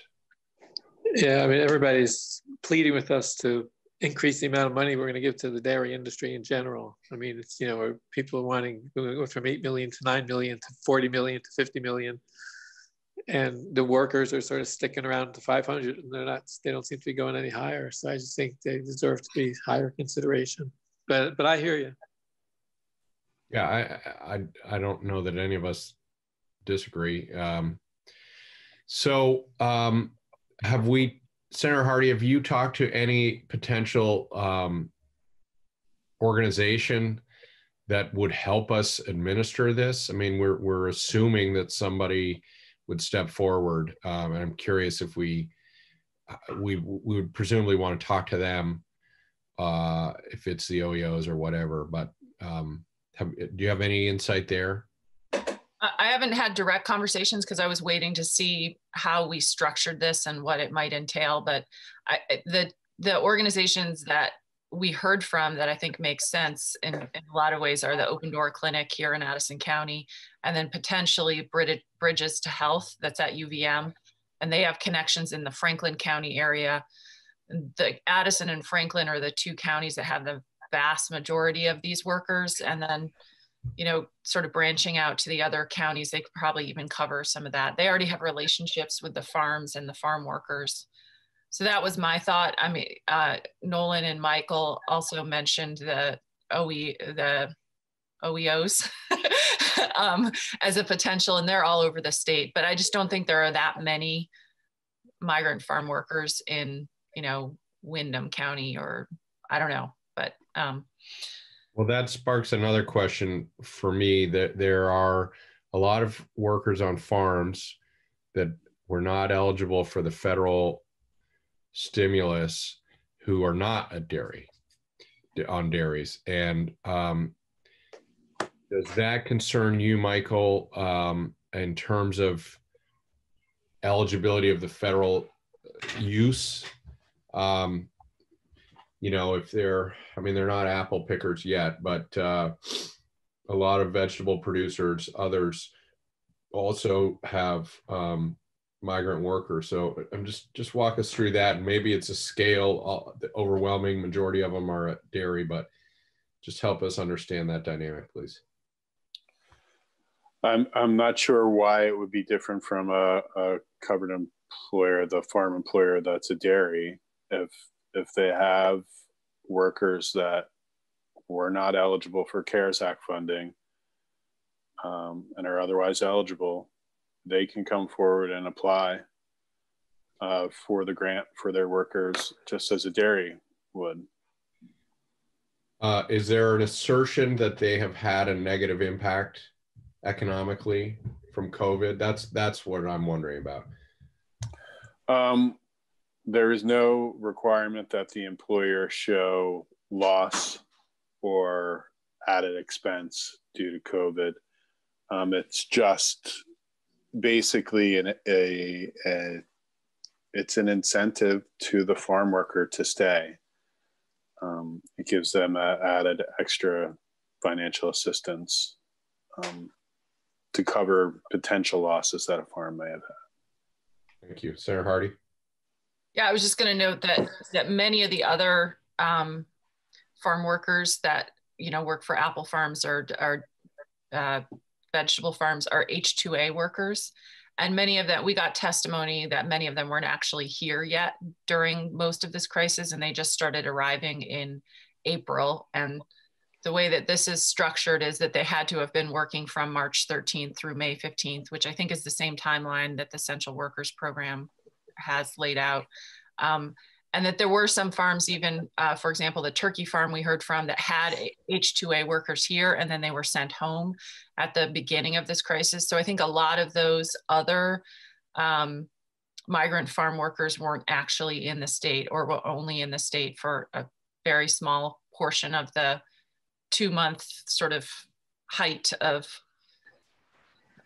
Yeah, I mean, everybody's pleading with us to increase the amount of money we're going to give to the dairy industry in general. I mean, it's, you know, people are wanting from 8 million to 9 million to 40 million to 50 million. And the workers are sort of sticking around to 500 and they're not, they don't seem to be going any higher. So I just think they deserve to be higher consideration. But, but I hear you. Yeah, I, I I don't know that any of us disagree. Um, so, um, have we, Senator Hardy, have you talked to any potential um, organization that would help us administer this? I mean, we're we're assuming that somebody would step forward, um, and I'm curious if we uh, we we would presumably want to talk to them uh, if it's the OEOs or whatever, but. Um, have, do you have any insight there? I haven't had direct conversations because I was waiting to see how we structured this and what it might entail. But I, the the organizations that we heard from that I think makes sense in, in a lot of ways are the Open Door Clinic here in Addison County, and then potentially Brid- Bridges to Health that's at UVM, and they have connections in the Franklin County area. The Addison and Franklin are the two counties that have the vast majority of these workers, and then you know, sort of branching out to the other counties, they could probably even cover some of that. They already have relationships with the farms and the farm workers. So that was my thought. I mean, uh, Nolan and Michael also mentioned the OE, the OEOs um, as a potential, and they're all over the state. But I just don't think there are that many migrant farm workers in, you know, Windham County or I don't know. But um, Well, that sparks another question for me that there are a lot of workers on farms that were not eligible for the federal stimulus who are not a dairy on dairies. And um, does that concern you, Michael, um, in terms of eligibility of the federal use? Um, you know, if they're, I mean, they're not apple pickers yet, but uh, a lot of vegetable producers, others also have um, migrant workers. So I'm just just walk us through that. And maybe it's a scale. uh, The overwhelming majority of them are at dairy, but just help us understand that dynamic, please. I'm I'm not sure why it would be different from a, a covered employer, the farm employer that's a dairy. If if they have workers that were not eligible for CARES Act funding um, and are otherwise eligible, they can come forward and apply uh, for the grant for their workers, just as a dairy would. Uh, is there an assertion that they have had a negative impact economically from COVID? That's that's what I'm wondering about. Um, there is no requirement that the employer show loss or added expense due to COVID. Um, it's just basically an, a, a it's an incentive to the farm worker to stay. Um, it gives them a added extra financial assistance um, to cover potential losses that a farm may have had. Thank you. Senator Hardy. Yeah, I was just going to note that that many of the other um, farm workers that you know work for apple farms or are uh, vegetable farms are H2A workers. And many of them, we got testimony that many of them weren't actually here yet during most of this crisis, and they just started arriving in April. And the way that this is structured is that they had to have been working from March 13th through May 15th, which I think is the same timeline that the Essential Workers Program has laid out. Um, and that there were some farms even uh, for example the turkey farm we heard from that had h2a workers here and then they were sent home at the beginning of this crisis so i think a lot of those other um, migrant farm workers weren't actually in the state or were only in the state for a very small portion of the two month sort of height of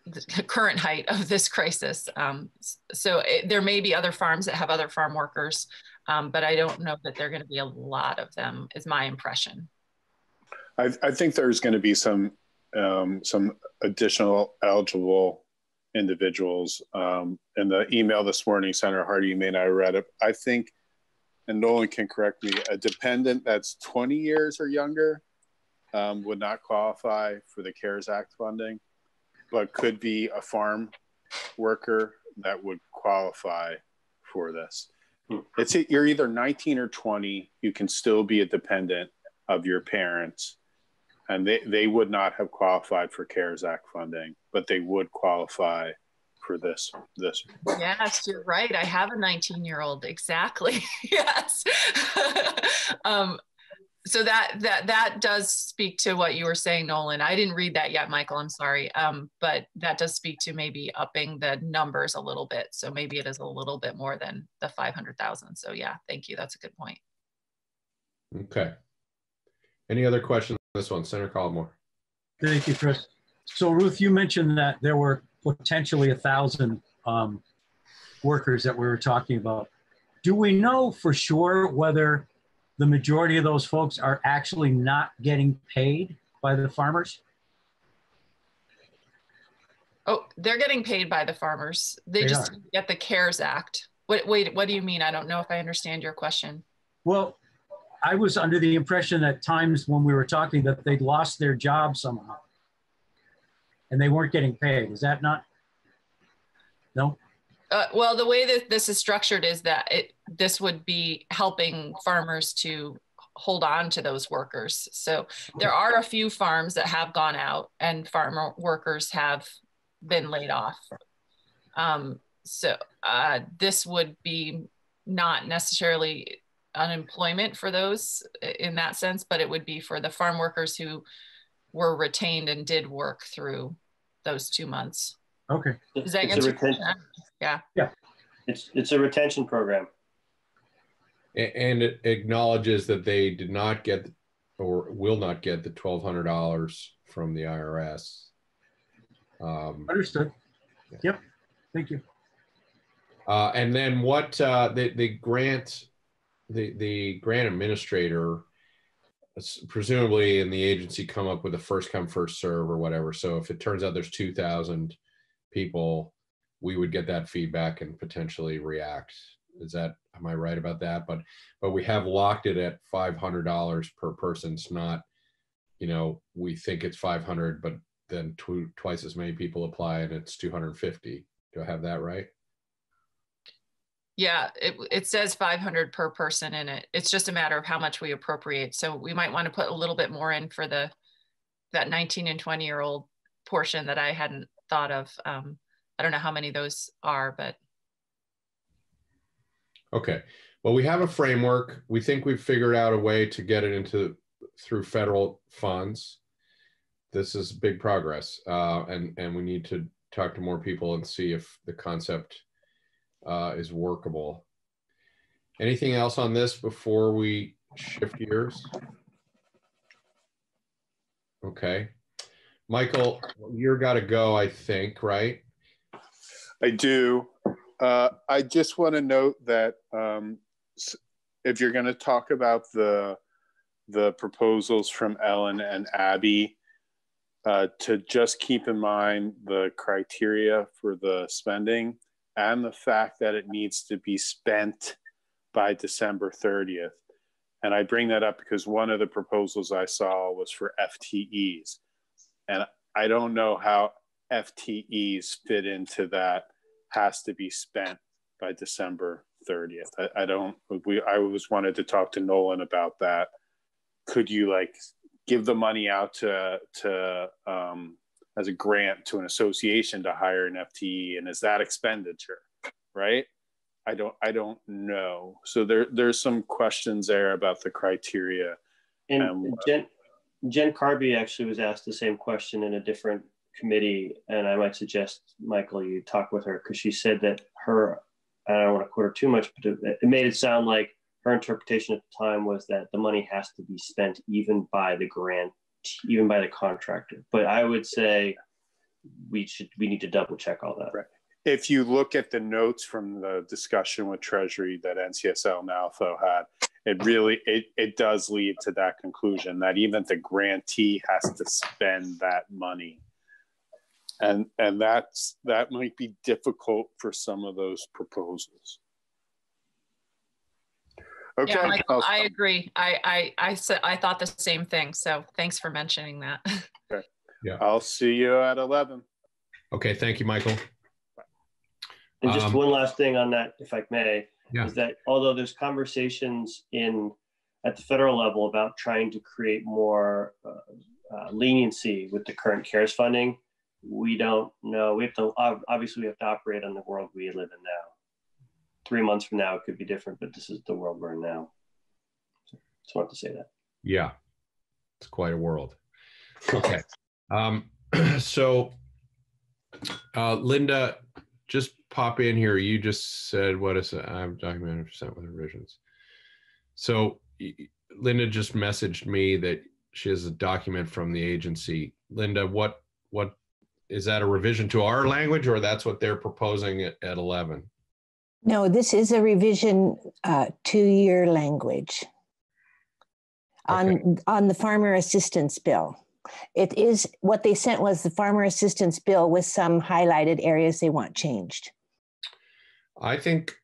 the current height of this crisis. Um, so it, there may be other farms that have other farm workers um, but I don't know that there are going to be a lot of them. Is my impression. I, I think there's going to be some um, some additional eligible individuals. Um, in the email this morning, Senator Hardy, you may not have read it. I think, and Nolan can correct me, a dependent that's 20 years or younger um, would not qualify for the CARES Act funding, but could be a farm worker that would qualify for this. It's you're either 19 or 20. You can still be a dependent of your parents, and they, they would not have qualified for CARES Act funding, but they would qualify for this this. Yes, you're right. I have a 19 year old. Exactly. yes. um, so that that that does speak to what you were saying nolan. I didn't read that yet michael i'm sorry. Um, but that does speak to maybe upping the numbers a little bit. So maybe it is a little bit more than the 500000 so yeah thank you. That's a good point. Okay. Any other questions on this one? Senator Collamore? thank you chris. So ruth you mentioned that there were potentially a thousand um, workers that we were talking about. Do we know for sure whether the majority of those folks are actually not getting paid by the farmers? Oh, they're getting paid by the farmers. They, they just are. get the CARES Act. Wait, wait, what do you mean? I don't know if I understand your question. Well, I was under the impression at times when we were talking that they'd lost their job somehow and they weren't getting paid. Is that not? No? Uh, well, the way that this is structured is that it this would be helping farmers to hold on to those workers. So there are a few farms that have gone out and farmer workers have been laid off. Um, so uh, this would be not necessarily unemployment for those in that sense, but it would be for the farm workers who were retained and did work through those two months. Okay. Does that answer Yeah. Yeah. It's it's a retention program. And it acknowledges that they did not get or will not get the twelve hundred dollars from the IRS. Um, Understood. Yeah. Yep. Thank you. Uh, and then what uh, the the grant the the grant administrator presumably in the agency come up with a first come first serve or whatever so if it turns out there's 2000 people we would get that feedback and potentially react. Is that am I right about that? But but we have locked it at five hundred dollars per person. It's not, you know, we think it's five hundred, but then tw- twice as many people apply and it's two hundred fifty. Do I have that right? Yeah, it, it says 500 per person in it. It's just a matter of how much we appropriate. So we might want to put a little bit more in for the that 19 and 20 year old portion that I hadn't thought of. Um, I don't know how many those are, but. Okay. Well, we have a framework. We think we've figured out a way to get it into through federal funds. This is big progress, uh, and and we need to talk to more people and see if the concept uh, is workable. Anything else on this before we shift gears? Okay. Michael, you're got to go, I think, right? I do. Uh, I just want to note that um, if you're going to talk about the the proposals from Ellen and Abby, uh, to just keep in mind the criteria for the spending and the fact that it needs to be spent by December 30th. And I bring that up because one of the proposals I saw was for FTEs. And I don't know how FTEs fit into that has to be spent by December 30th. I, I don't, we, I was wanted to talk to Nolan about that. Could you like give the money out to, to, um, as a grant to an association to hire an FTE and is that expenditure, right? I don't, I don't know. So there, there's some questions there about the criteria. And Um, Jen, Jen Carbee actually was asked the same question in a different committee, and I might suggest Michael you talk with her because she said that her I don't want to quote her too much, but it, made it sound like her interpretation at the time was that the money has to be spent even by the grant, even by the contractor. But I would say we should we need to double check all that. Right. If you look at the notes from the discussion with Treasury that NCSL NALFO had, it really it, it does lead to that conclusion that even the grantee has to spend that money and and that's that might be difficult for some of those proposals okay Yeah, Michael, I'll- I agree. I, I, I said, I thought the same thing. So thanks for mentioning that. okay. yeah I'll see you at 11 Okay, thank you, Michael. And just Um, one last thing on that, if I may, Yeah. is that although there's conversations in at the federal level about trying to create more uh, uh, leniency with the current CARES funding, we don't know. We have to obviously we have to operate in the world we live in now. Three months from now, it could be different, but this is the world we're in now. So, just to say that. Yeah, it's quite a world. Okay. Um, so, uh, Linda, just pop in here. You just said, what is it? I'm documented percent with revisions. So, Linda just messaged me that she has a document from the agency. Linda, what, what, is that a revision to our language or that's what they're proposing at, at 11? No, this is a revision uh, to your language on on the farmer assistance bill. It is what they sent was the farmer assistance bill with some highlighted areas they want changed. I think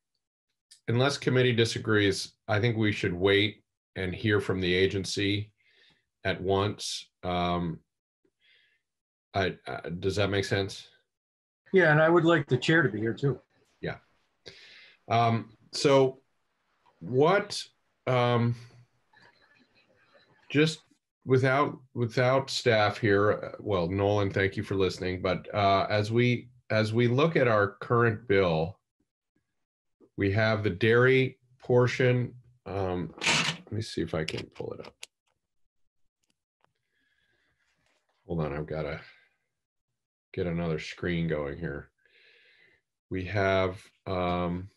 unless committee disagrees, I think we should wait and hear from the agency at once. Um, I, uh, does that make sense? Yeah, and I would like the chair to be here too. Yeah. Um, so what, um, just without, without staff here, uh, well, Nolan, thank you for listening, but, uh, as we, as we look at our current bill, we have the dairy portion, um, let me see if I can pull it up. Hold on, I've gotta get another screen going here. We have, um,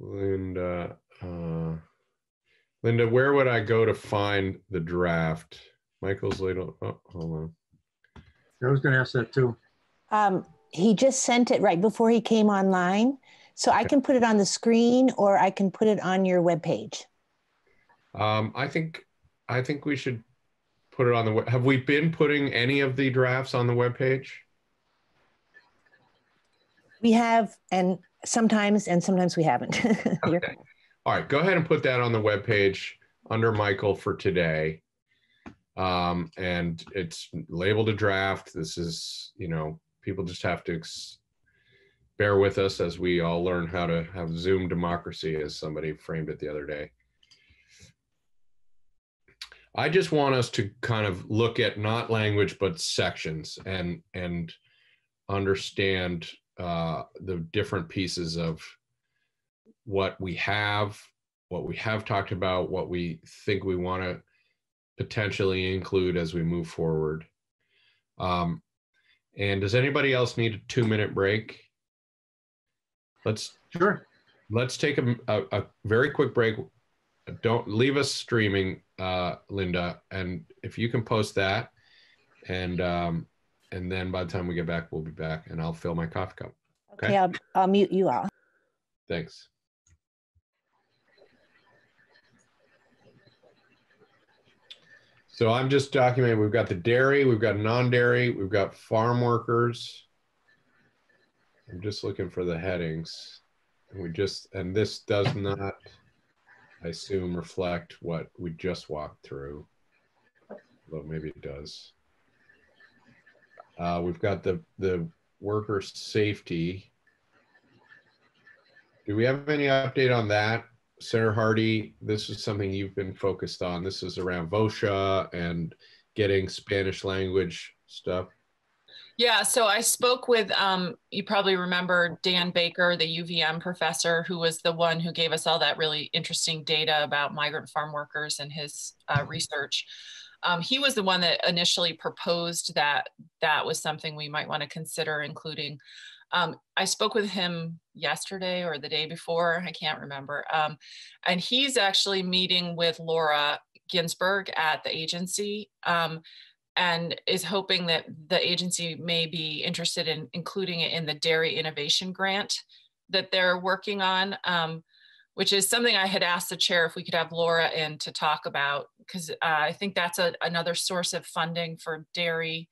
Linda, uh, Linda, where would I go to find the draft? Michael's little, oh, hold on. I was going to ask that too. Um, he just sent it right before he came online, so I can put it on the screen or I can put it on your webpage. Um, I think, I think we should put it on the, we- have we been putting any of the drafts on the webpage? We have, and sometimes, and sometimes we haven't. Okay. All right, go ahead and put that on the webpage under Michael for today. Um, and it's labeled a draft. This is, you know, people just have to bear with us as we all learn how to have Zoom democracy, as somebody framed it the other day. I just want us to kind of look at not language, but sections and, and understand uh, the different pieces of what we have, what we have talked about, what we think we want to potentially include as we move forward. Um, and does anybody else need a two minute break? Let's Sure. let's take a, a, a very quick break. Don't leave us streaming, uh, Linda. And if you can post that, and um, and then by the time we get back, we'll be back, and I'll fill my coffee cup. Okay. Okay, I'll, I'll mute you all. Thanks. So I'm just documenting, we've got the dairy, we've got non-dairy, we've got farm workers. I'm just looking for the headings. And we just, and this does not, I assume, reflect what we just walked through. Well, maybe it does. Uh, we've got the, the worker safety. Do we have any update on that? Sarah Hardy, this is something you've been focused on. This is around VOSHA and getting Spanish language stuff. Yeah, so I spoke with, um, you probably remember Dan Baker, the UVM professor, who was the one who gave us all that really interesting data about migrant farm workers and his uh, research. Um, he was the one that initially proposed that that was something we might want to consider including. Um, I spoke with him yesterday or the day before, I can't remember. Um, and he's actually meeting with Laura Ginsburg at the agency um, and is hoping that the agency may be interested in including it in the dairy innovation grant that they're working on, um, which is something I had asked the chair if we could have Laura in to talk about, because uh, I think that's a, another source of funding for dairy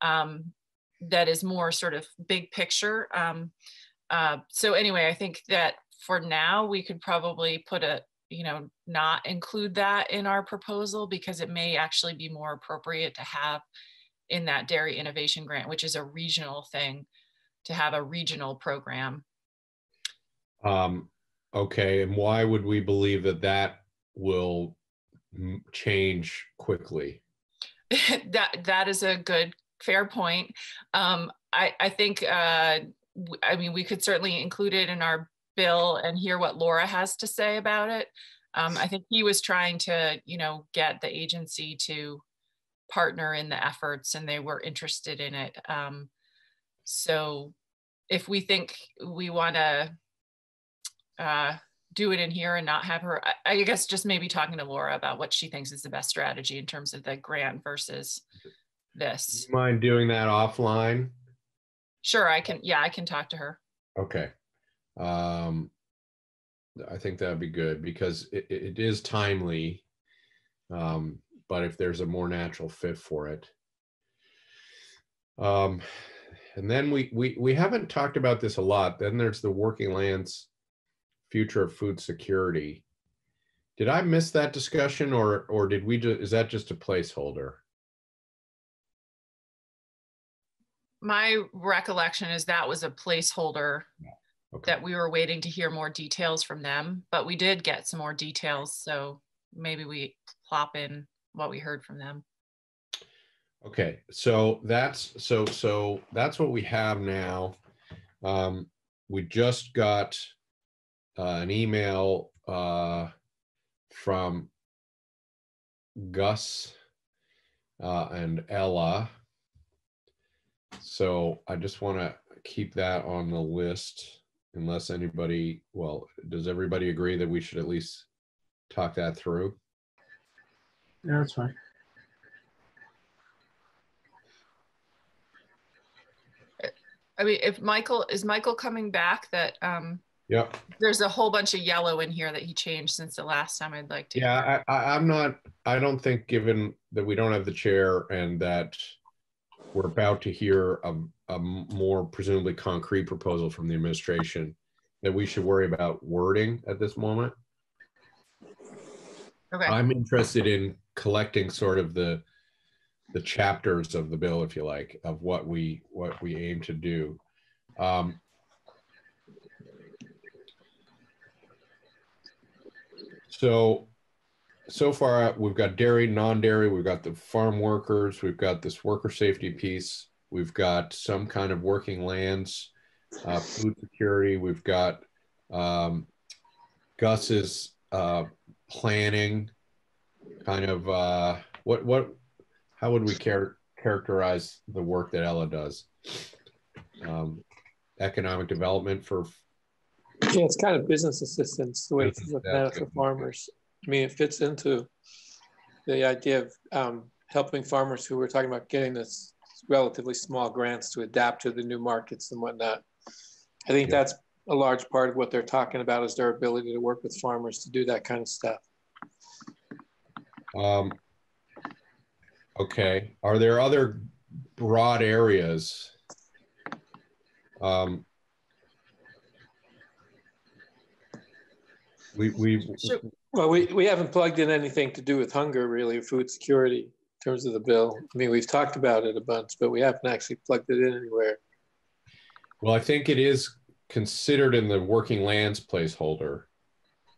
um, that is more sort of big picture. Um, uh, so anyway, I think that for now we could probably put a, you know, not include that in our proposal because it may actually be more appropriate to have in that dairy innovation grant, which is a regional thing, to have a regional program. Um, okay, and why would we believe that that will change quickly? that that is a good fair point. Um, I, I think, uh, I mean, we could certainly include it in our bill and hear what Laura has to say about it. Um, I think he was trying to, you know, get the agency to partner in the efforts and they were interested in it. Um, so if we think we want to uh, do it in here and not have her, I, I, guess just maybe talking to Laura about what she thinks is the best strategy in terms of the grant versus this. You mind doing that offline? Sure, I can. Yeah, I can talk to her. Okay. Um, I think that'd be good because it, it is timely. Um, but if there's a more natural fit for it. Um, and then we, we, we haven't talked about this a lot. Then there's the working lands future of food security. Did I miss that discussion or, or did we, just, is that just a placeholder? my recollection is that was a placeholder okay. that we were waiting to hear more details from them, but we did get some more details. So maybe we plop in what we heard from them. Okay, so that's so so that's what we have now. Um, we just got uh, an email uh, from Gus uh, and Ella so I just want to keep that on the list unless anybody, well, does everybody agree that we should at least talk that through? Yeah, that's fine. I mean, if Michael, is Michael coming back that, um, Yep. There's a whole bunch of yellow in here that he changed since the last time I'd like to. Yeah, I, I, I'm not, I don't think given that we don't have the chair and that we're about to hear a, a more presumably concrete proposal from the administration that we should worry about wording at this moment. Okay. I'm interested in collecting sort of the the chapters of the bill, if you like, of what we what we aim to do. Um, so so far we've got dairy, non-dairy, we've got the farm workers, we've got this worker safety piece, we've got some kind of working lands, uh, food security, we've got um, Gus's uh, planning, kind of uh, what what how would we char- characterize the work that Ella does? Um, economic development for Yeah, it's kind of business assistance, the way it's looked at for farmers. I mean, it fits into the idea of um, helping farmers who were talking about getting this relatively small grants to adapt to the new markets and whatnot. I think Yeah. that's a large part of what they're talking about is their ability to work with farmers to do that kind of stuff. Um, okay, are there other broad areas? Um, we, we, So- Well, we, we haven't plugged in anything to do with hunger really, or food security in terms of the bill. I mean, we've talked about it a bunch, but we haven't actually plugged it in anywhere. well, I think it is considered in the working lands placeholder.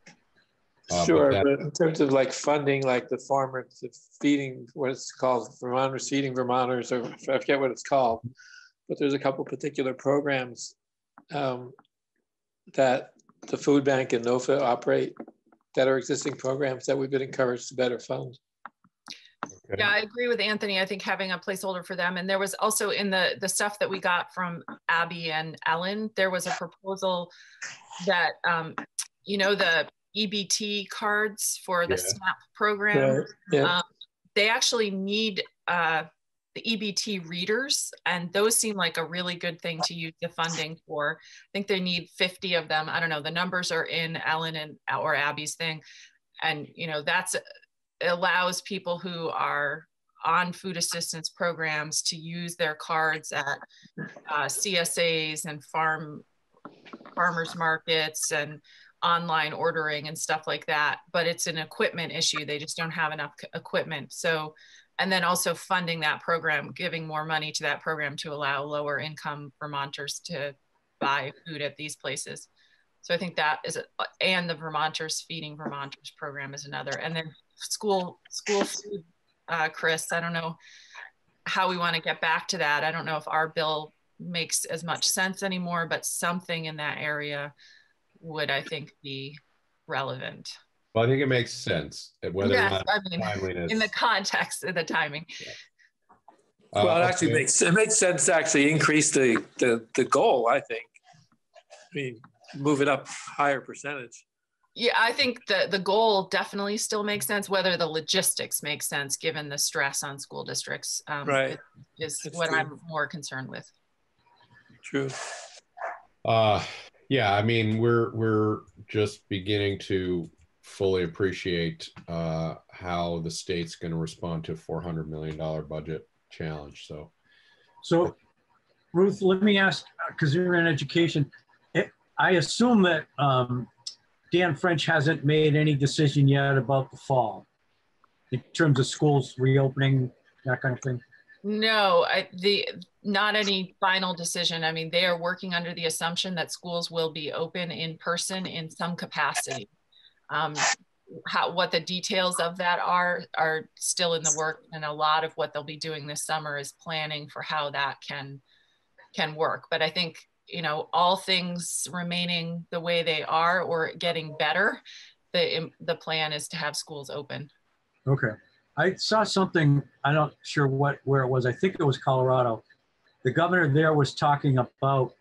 Uh, but Sure, that- but in terms of like funding, like the farmer feeding, what it's called, Vermonters feeding Vermonters, or I forget what it's called. But there's a couple particular programs um, that the food bank and NOFA operate that are existing programs that we've been encouraged to better fund. okay. Yeah, I agree with Anthony. I think having a placeholder for them. And there was also in the, the stuff that we got from Abby and Ellen, there was a proposal that, um, you know, the EBT cards for the Yeah. SNAP program. Right, yeah. Um, they actually need uh, the EBT readers, and those seem like a really good thing to use the funding for. I think they need 50 of them. I don't know. The numbers are in Ellen and or Abby's thing, and you know that's allows people who are on food assistance programs to use their cards at uh, CSAs and farm farmers markets and online ordering and stuff like that. But it's an equipment issue. They just don't have enough equipment. So, and then also funding that program, giving more money to that program to allow lower income Vermonters to buy food at these places. So I think that is, a, and the Vermonters Feeding Vermonters program is another. And then school, school food, uh, Chris, I don't know how we want to get back to that. I don't know if our bill makes as much sense anymore, but something in that area would, I think, be relevant. Well, I think it makes sense uh, whether or Yes, not I mean, timeliness. in the context of the timing. uh, Well, it actually okay. makes, it makes sense to actually increase the, the, the goal, I think. I mean, move it up higher percentage. Yeah, I think the the goal definitely still makes sense. Whether the logistics make sense given the stress on school districts, um, Right. is That's what true. I'm more concerned with. True. Uh, yeah, I mean, we're we're just beginning to fully appreciate uh, how the state's going to respond to a four hundred million dollar budget challenge. So, So Ruth, let me ask, because you're in education, it- I assume that um, Dan French hasn't made any decision yet about the fall in terms of schools reopening, that kind of thing. No, I, the not any final decision. I mean, they are working under the assumption that schools will be open in person in some capacity. Um, how what the details of that are are still in the work, and a lot of what they'll be doing this summer is planning for how that can can work. But I think you know all things remaining the way they are or getting better, the the plan is to have schools open. Okay. I saw something, I'm not sure what, where it was. I think it was Colorado. The governor there was talking about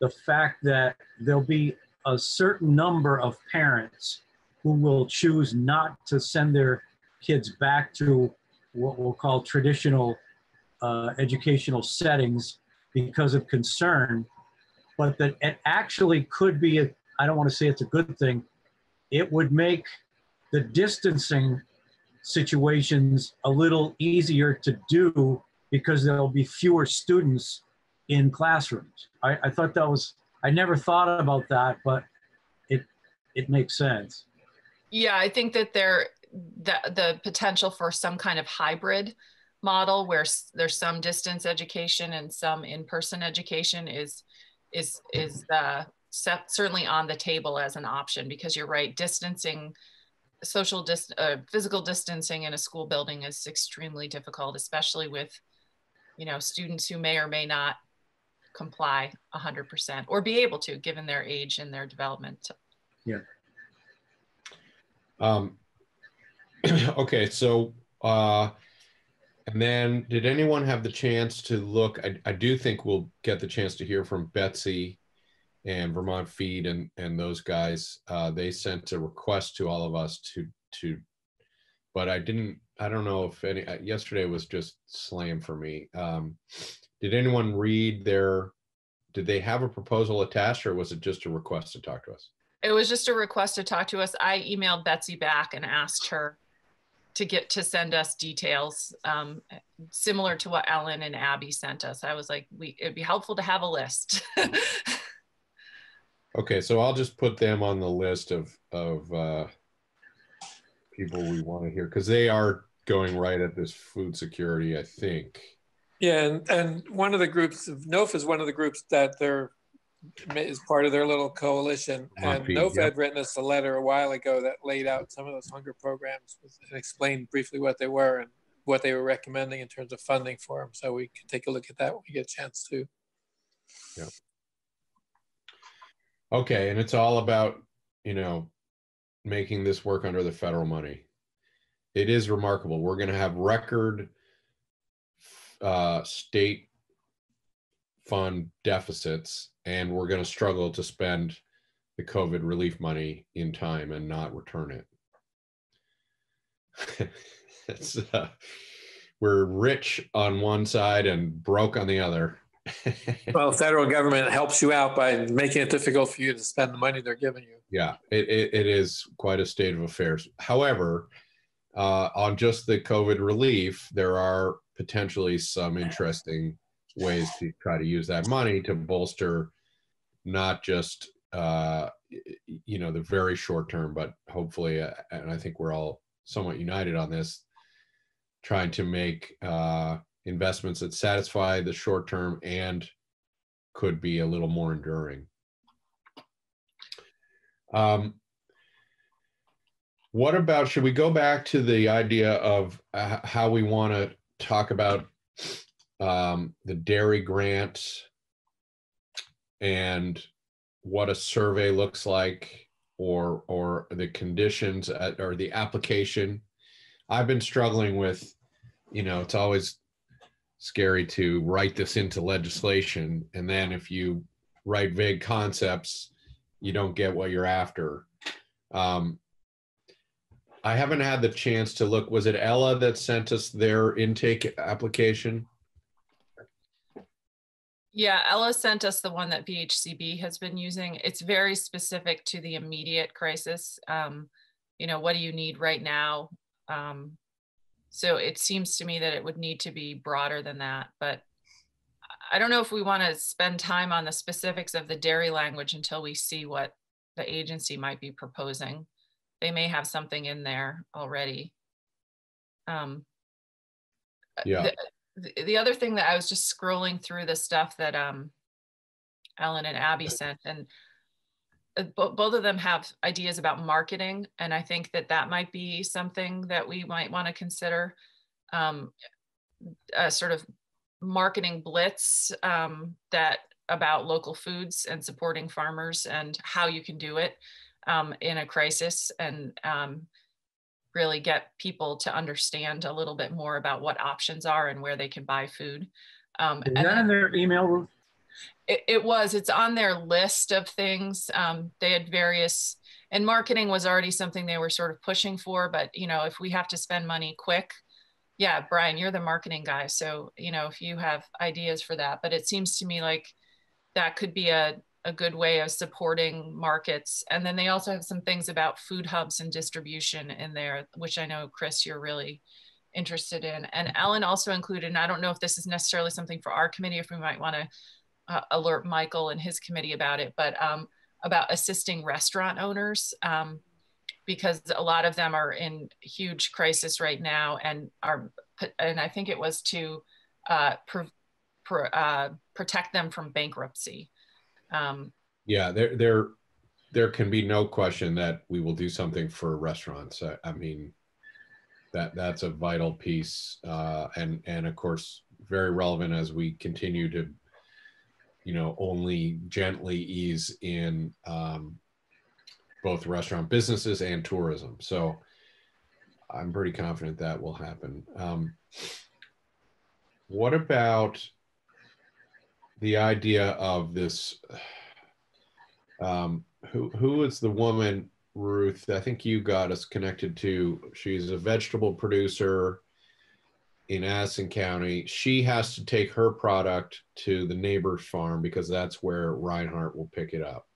the fact that there'll be a certain number of parents who will choose not to send their kids back to what we'll call traditional uh, educational settings because of concern, but that it actually could be, a, I don't want to say it's a good thing, it would make the distancing situations a little easier to do because there'll be fewer students in classrooms. I, I thought that was, I never thought about that, but it, it makes sense. Yeah, I think that there the the potential for some kind of hybrid model where there's some distance education and some in-person education is is is uh, set, certainly on the table as an option because you're right, distancing social dis uh, physical distancing in a school building is extremely difficult, especially with you know students who may or may not comply 100% or be able to given their age and their development. Um, okay, so Uh, and then, did anyone have the chance to look? I, I do think we'll get the chance to hear from Betsy and Vermont Feed and and those guys. Uh, they sent a request to all of us to to, but I didn't. I don't know if any. uh, Yesterday was just slam for me. Um, did anyone read their? Did they have a proposal attached, or was it just a request to talk to us? It was just a request to talk to us. I emailed Betsy back and asked her to get to send us details um, similar to what Ellen and Abby sent us. I was like, we it'd be helpful to have a list. Okay, so I'll just put them on the list of of uh, people we want to hear because they are going right at this food security. I think. Yeah, and, and one of the groups, of NOFA is one of the groups that they're is part of their little coalition. And NOFA yeah. written us a letter a while ago that laid out some of those hunger programs and explained briefly what they were and what they were recommending in terms of funding for them. So we can take a look at that when we get a chance to. Okay, and it's all about you know making this work under the federal money. It is remarkable. We're going to have record uh, state fund deficits, and we're going to struggle to spend the COVID relief money in time and not return it. it's, uh, we're rich on one side and broke on the other. Well, the federal government helps you out by making it difficult for you to spend the money they're giving you. Yeah, it, it, it is quite a state of affairs. However, uh, on just the COVID relief, there are potentially some interesting ways to try to use that money to bolster not just uh, you know the very short term, but hopefully, uh, and I think we're all somewhat united on this, trying to make uh, investments that satisfy the short term and could be a little more enduring. Um, what about, should we go back to the idea of uh, how we want to talk about um, the dairy grant and what a survey looks like or or the conditions at, or the application? I've been struggling with, you know, it's always scary to write this into legislation and then if you write vague concepts you don't get what you're after. Um, I haven't had the chance to look. Was it Ella that sent us their intake application? Yeah, Ella sent us the one that VHCB has been using. It's very specific to the immediate crisis. Um, you know, what do you need right now? Um, so it seems to me that it would need to be broader than that, but I don't know if we want to spend time on the specifics of the dairy language until we see what the agency might be proposing. They may have something in there already. Um, Yeah. the, the, the other thing that I was just scrolling through the stuff that um, Ellen and Abby sent, and uh, bo- both of them have ideas about marketing, and I think that that might be something that we might want to consider. Um, a sort of marketing blitz um, that about local foods and supporting farmers and how you can do it um, in a crisis and um, really get people to understand a little bit more about what options are and where they can buy food. Um, Is and that then- in their email, it, it was. It's on their list of things. Um, they had various and marketing was already something they were sort of pushing for but you know if we have to spend money quick yeah brian you're the marketing guy. So you know if you have ideas for that but it seems to me like that could be a, a good way of supporting markets and then they also have some things about food hubs and distribution in there which i know chris you're really interested in and ellen also included and i don't know if this is necessarily something for our committee if we might want to uh, alert Michael and his committee about it, but um, about assisting restaurant owners um, because a lot of them are in huge crisis right now and are, and I think it was to uh, pr- pr- uh, protect them from bankruptcy. Um, Yeah, there, there, there can be no question that we will do something for restaurants. I, I mean, that that's a vital piece, uh, and and of course very relevant as we continue to, you know, only gently ease in um, both restaurant businesses and tourism. So I'm pretty confident that will happen. Um, what about the idea of this? Um, who who is the woman, Ruth? I think you got us connected to. She's a vegetable producer in Addison County. She has to take her product to the neighbor's farm because that's where Reinhart will pick it up.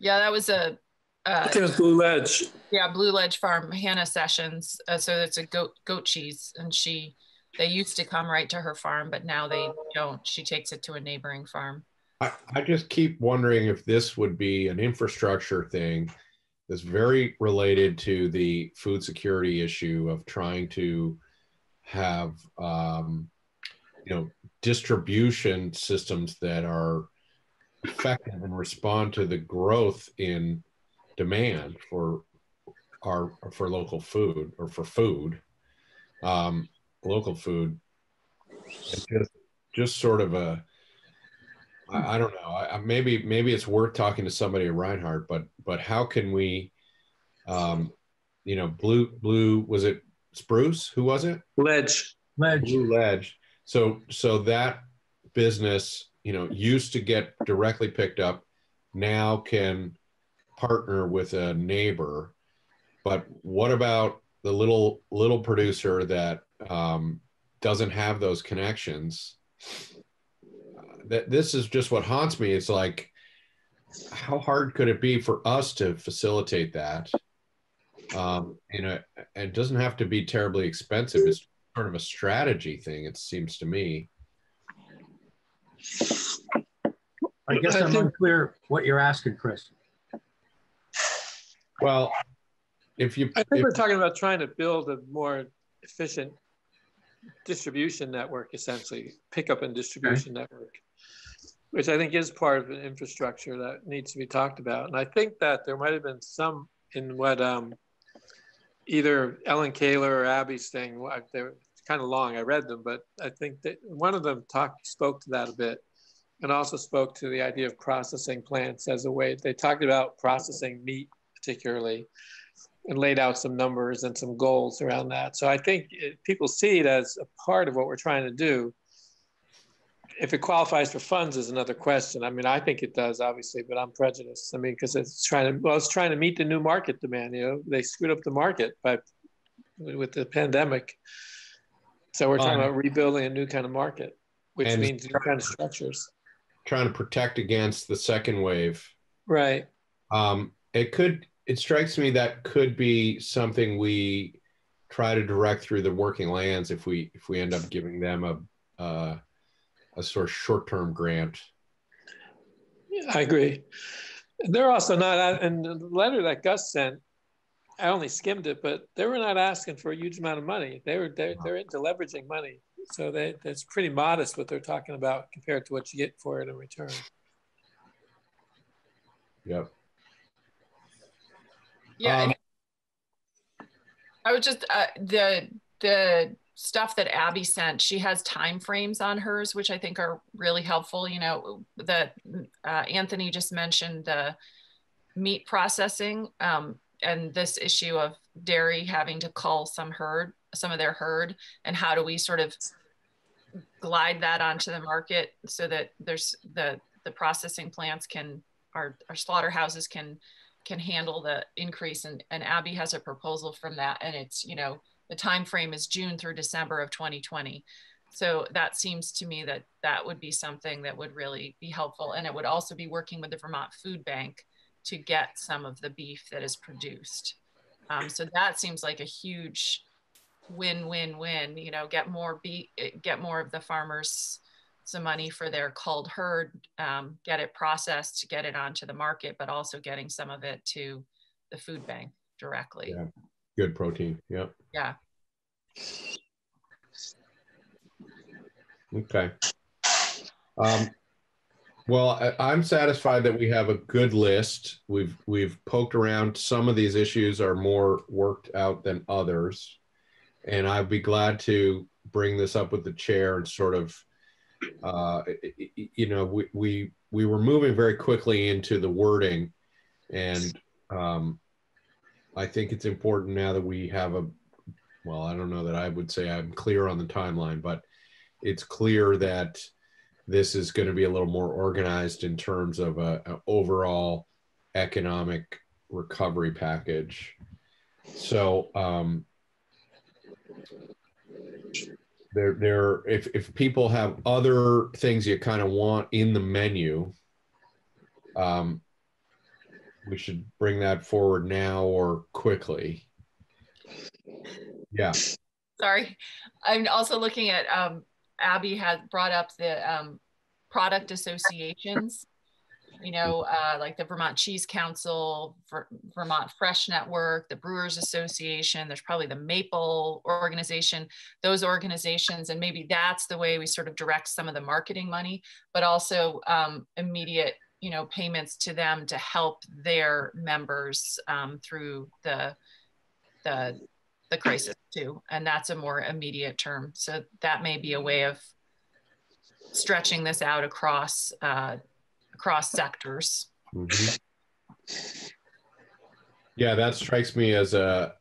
Yeah, that was a. Uh, think it was Blue Ledge. yeah, Blue Ledge Farm, Hannah Sessions. Uh, so it's a goat goat cheese, and she they used to come right to her farm, but now they don't. She takes it to a neighboring farm. I, I just keep wondering if this would be an infrastructure thing that's very related to the food security issue of trying to have um, you know distribution systems that are effective and respond to the growth in demand for our for local food or for food um, local food it's just just sort of a I, I don't know. I, I- maybe maybe it's worth talking to somebody at Reinhart, but but how can we, um, you know, blue blue was it Spruce? Who was it? Ledge. Ledge. Blue Ledge. So so that business, you know, used to get directly picked up, now can partner with a neighbor. But what about the little little producer that um, doesn't have those connections? that this is just what haunts me. It's like, how hard could it be for us to facilitate that? Um, you know, it doesn't have to be terribly expensive. It's sort of a strategy thing. It seems to me. I guess I I'm unclear what you're asking, Chris. Well, if you, I think if- we're talking about trying to build a more efficient distribution network, essentially, pickup and distribution network, which I think is part of an infrastructure that needs to be talked about. And I think that there might have been some in what um, either Ellen Kahler or Abby's thing. They're kind of long. I read them, but I think that one of them talked spoke to that a bit, and also spoke to the idea of processing plants as a way. They talked about processing meat particularly and laid out some numbers and some goals around that. So I think it, people see it as a part of what we're trying to do. If it qualifies for funds is another question. I mean, I think it does, obviously, but I'm prejudiced. I mean, because it's trying to well, it's trying to meet the new market demand. You know, they screwed up the market by with the pandemic. So we're talking Um, about rebuilding a new kind of market, which means new kind of structures. trying to protect against the second wave, Right. um, it could, it strikes me that could be something we try to direct through the working lands if we, if we end up giving them a, uh, a sort of short-term grant. I agree. They're also not, and the letter that Gus sent, I only skimmed it, but they were not asking for a huge amount of money. They were, they're, they're into leveraging money. So they, it's pretty modest what they're talking about compared to what you get for it in return. Yep. Yeah, Um, I would just uh, the the stuff that Abby sent. She has time frames on hers, which I think are really helpful. You know, that uh, Anthony just mentioned the meat processing um, and this issue of dairy having to cull some herd, some of their herd, and how do we sort of glide that onto the market so that there's the the processing plants can our, our slaughterhouses can can handle the increase and, and abby has a proposal from that and it's you know the time frame is june through december of 2020 so that seems to me that that would be something that would really be helpful and it would also be working with the vermont food bank to get some of the beef that is produced. Um, so that seems like a huge win win win you know get more beef get more of the farmers some money for their culled herd, um, get it processed, to get it onto the market, but also getting some of it to the food bank directly. Yeah. Good protein. Yep. Yeah. Okay. Um, well, I, I'm satisfied that we have a good list. We've we've poked around. Some of these issues are more worked out than others, and I'd be glad to bring this up with the chair and sort of, uh, you know, we we we were moving very quickly into the wording, and um, I think it's important now that we have a, well, I don't know that I would say I'm clear on the timeline, but it's clear that this is going to be a little more organized in terms of a, a overall economic recovery package. So, um, there, there, if, if people have other things you kind of want in the menu, um, we should bring that forward now or quickly. Yeah. Sorry. I'm also looking at, um, Abby had brought up the um, product associations, you know, uh, like the Vermont Cheese Council, Ver Vermont Fresh Network, the Brewers Association, there's probably the Maple organization, those organizations, and maybe that's the way we sort of direct some of the marketing money, but also um, immediate you know payments to them to help their members um, through the the the crisis too and that's a more immediate term. So that may be a way of stretching this out across uh, across sectors Mm -hmm. Yeah, that strikes me as a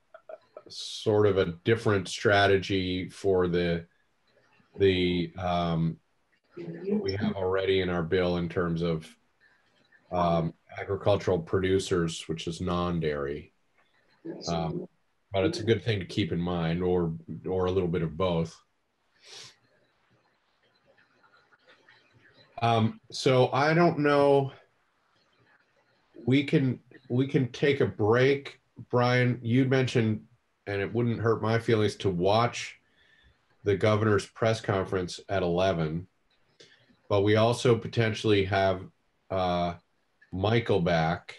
sort of a different strategy for the the um, we have already in our bill in terms of um, agricultural producers, which is non-dairy. Um, but it's a good thing to keep in mind, or or a little bit of both. Um, so I don't know. We can we can take a break. Brian, you mentioned, and it wouldn't hurt my feelings to watch the governor's press conference at 11, but we also potentially have uh, Michael back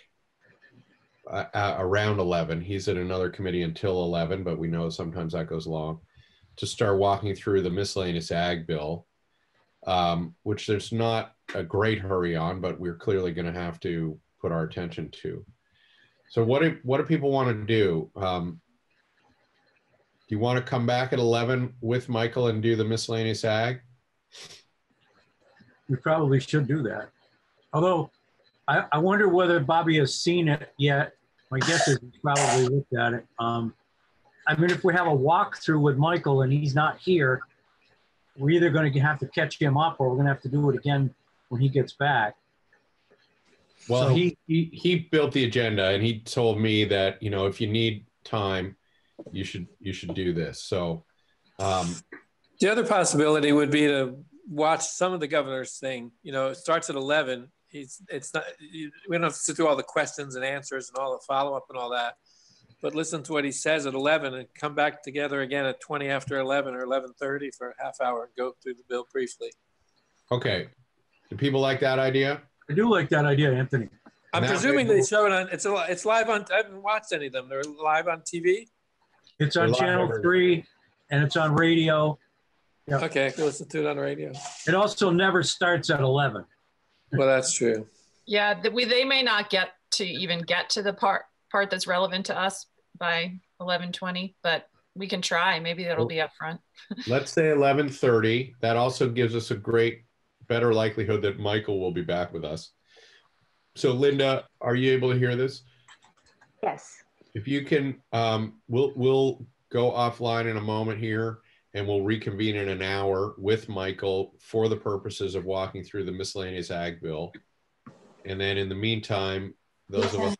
uh, around 11. He's at another committee until 11, but we know sometimes that goes long to start walking through the miscellaneous ag bill, um, which there's not a great hurry on, but we're clearly going to have to put our attention to. So what do, what do people want to do? Um, do you want to come back at 11 with Michael and do the miscellaneous ag? We probably should do that. Although I, I wonder whether Bobby has seen it yet. My guess is he's probably looked at it. Um, I mean, if we have a walkthrough with Michael and he's not here, we're either going to have to catch him up or we're going to have to do it again when he gets back. Well, so, he, he he built the agenda and he told me that you know if you need time, you should you should do this. So um, the other possibility would be to watch some of the governor's thing. You know, it starts at eleven he's it's not we don't have to sit through all the questions and answers and all the follow up and all that but listen to what he says at 11 and come back together again at 20 after 11 or 11.30 for a half hour and go through the bill briefly. Okay. Do people like that idea? I do like that idea anthony. I'm presuming they show it on it's a, it's live on i haven't watched any of them. They're live on tv it's on channel 3 and it's on radio. Yep. okay listen to it on radio. It also never starts at 11 well, that's true. Yeah, the, we they may not get to even get to the part part that's relevant to us by 11:20, but we can try. Maybe that'll be up front. let's say 11:30. That also gives us a great better likelihood that Michael will be back with us. So Linda, are you able to hear this? Yes. If you can, um, we'll we'll go offline in a moment here and we'll reconvene in an hour with Michael for the purposes of walking through the miscellaneous ag bill. And then in the meantime, those of us.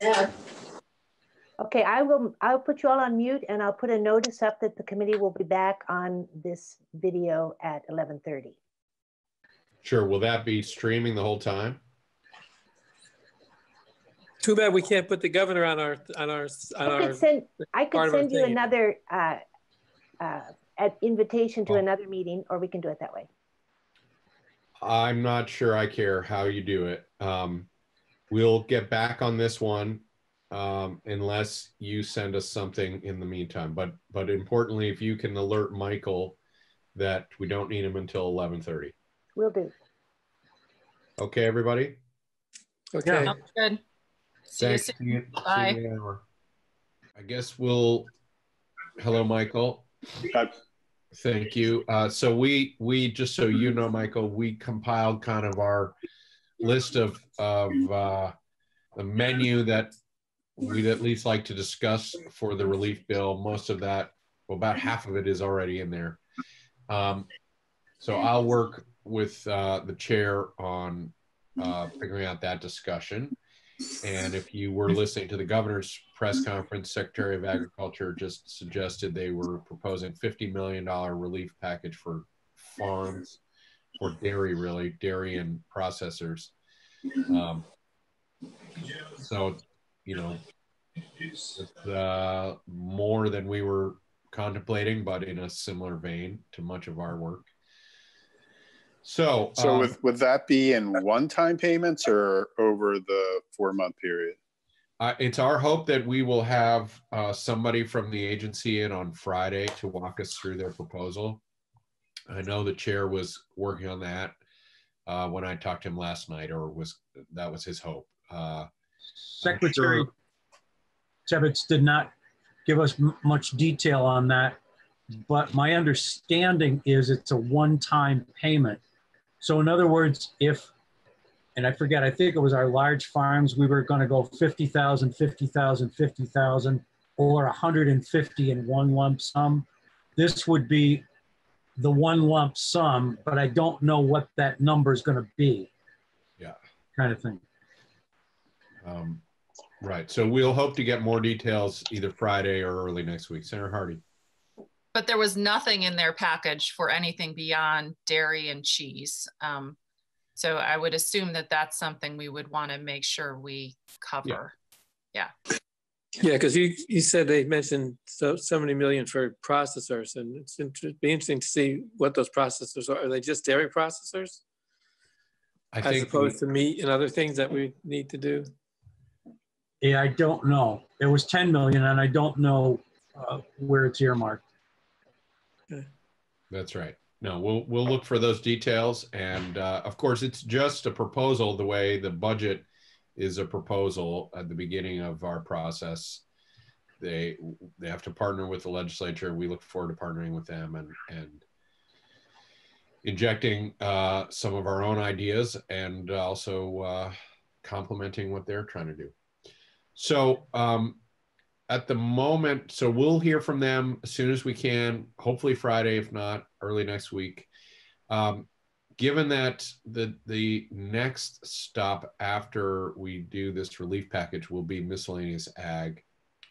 That, okay, I will. I'll put you all on mute, and I'll put a notice up that the committee will be back on this video at 11:30. Sure. Will that be streaming the whole time? Too bad we can't put the governor on our on our on I could send, I could send you another uh, uh, at invitation to oh. another meeting, or we can do it that way. I'm not sure I care how you do it. Um, we'll get back on this one um, unless you send us something in the meantime. But but importantly, if you can alert Michael that we don't need him until 11:30. We'll do. Okay, everybody. Okay. Sounds good. See Thanks. you soon. Bye. You I guess we'll. Hello, Michael. Thank you. Uh, so we we just so you know, Michael, we compiled kind of our list of of uh, the menu that we'd at least like to discuss for the relief bill. Most of that, well, about half of it is already in there. Um, so I'll work with uh, the chair on uh, figuring out that discussion. And if you were listening to the governor's press conference, Secretary of Agriculture just suggested they were proposing $50 million relief package for farms, for dairy, really, dairy and processors. Um, so, you know, it's uh, more than we were contemplating, but in a similar vein to much of our work. So, So um, would, would that be in one-time payments or over the four-month period? Uh, it's our hope that we will have uh, somebody from the agency in on Friday to walk us through their proposal. I know the chair was working on that uh, when I talked to him last night, or was that was his hope. Secretary Tebbetts did not give us much detail on that, but my understanding is it's a one-time payment. So in other words, if, and I forget, I think it was our large farms, we were gonna go 50,000, 50,000, 50,000, or 150 in one lump sum. This would be the one lump sum, but I don't know what that number is gonna be. Yeah. Kind of thing. Um, right. So we'll hope to get more details either Friday or early next week. Senator Hardy. But there was nothing in their package for anything beyond dairy and cheese. Um, so I would assume that that's something we would want to make sure we cover. Yeah, Yeah, because you, you said they mentioned so, so many million for processors and it's inter- be interesting to see what those processors are. Are they just dairy processors? I As think opposed to meat and other things that we need to do? Yeah, I don't know. It was 10 million and I don't know uh, where it's earmarked. That's right. No, we'll we'll look for those details, and uh, of course, it's just a proposal. The way the budget is a proposal at the beginning of our process, they they have to partner with the legislature. We look forward to partnering with them and and injecting uh, some of our own ideas and also uh, complementing what they're trying to do. So um, at the moment, so we'll hear from them as soon as we can, hopefully Friday, if not early next week. Um, given that the the next stop after we do this relief package will be miscellaneous ag,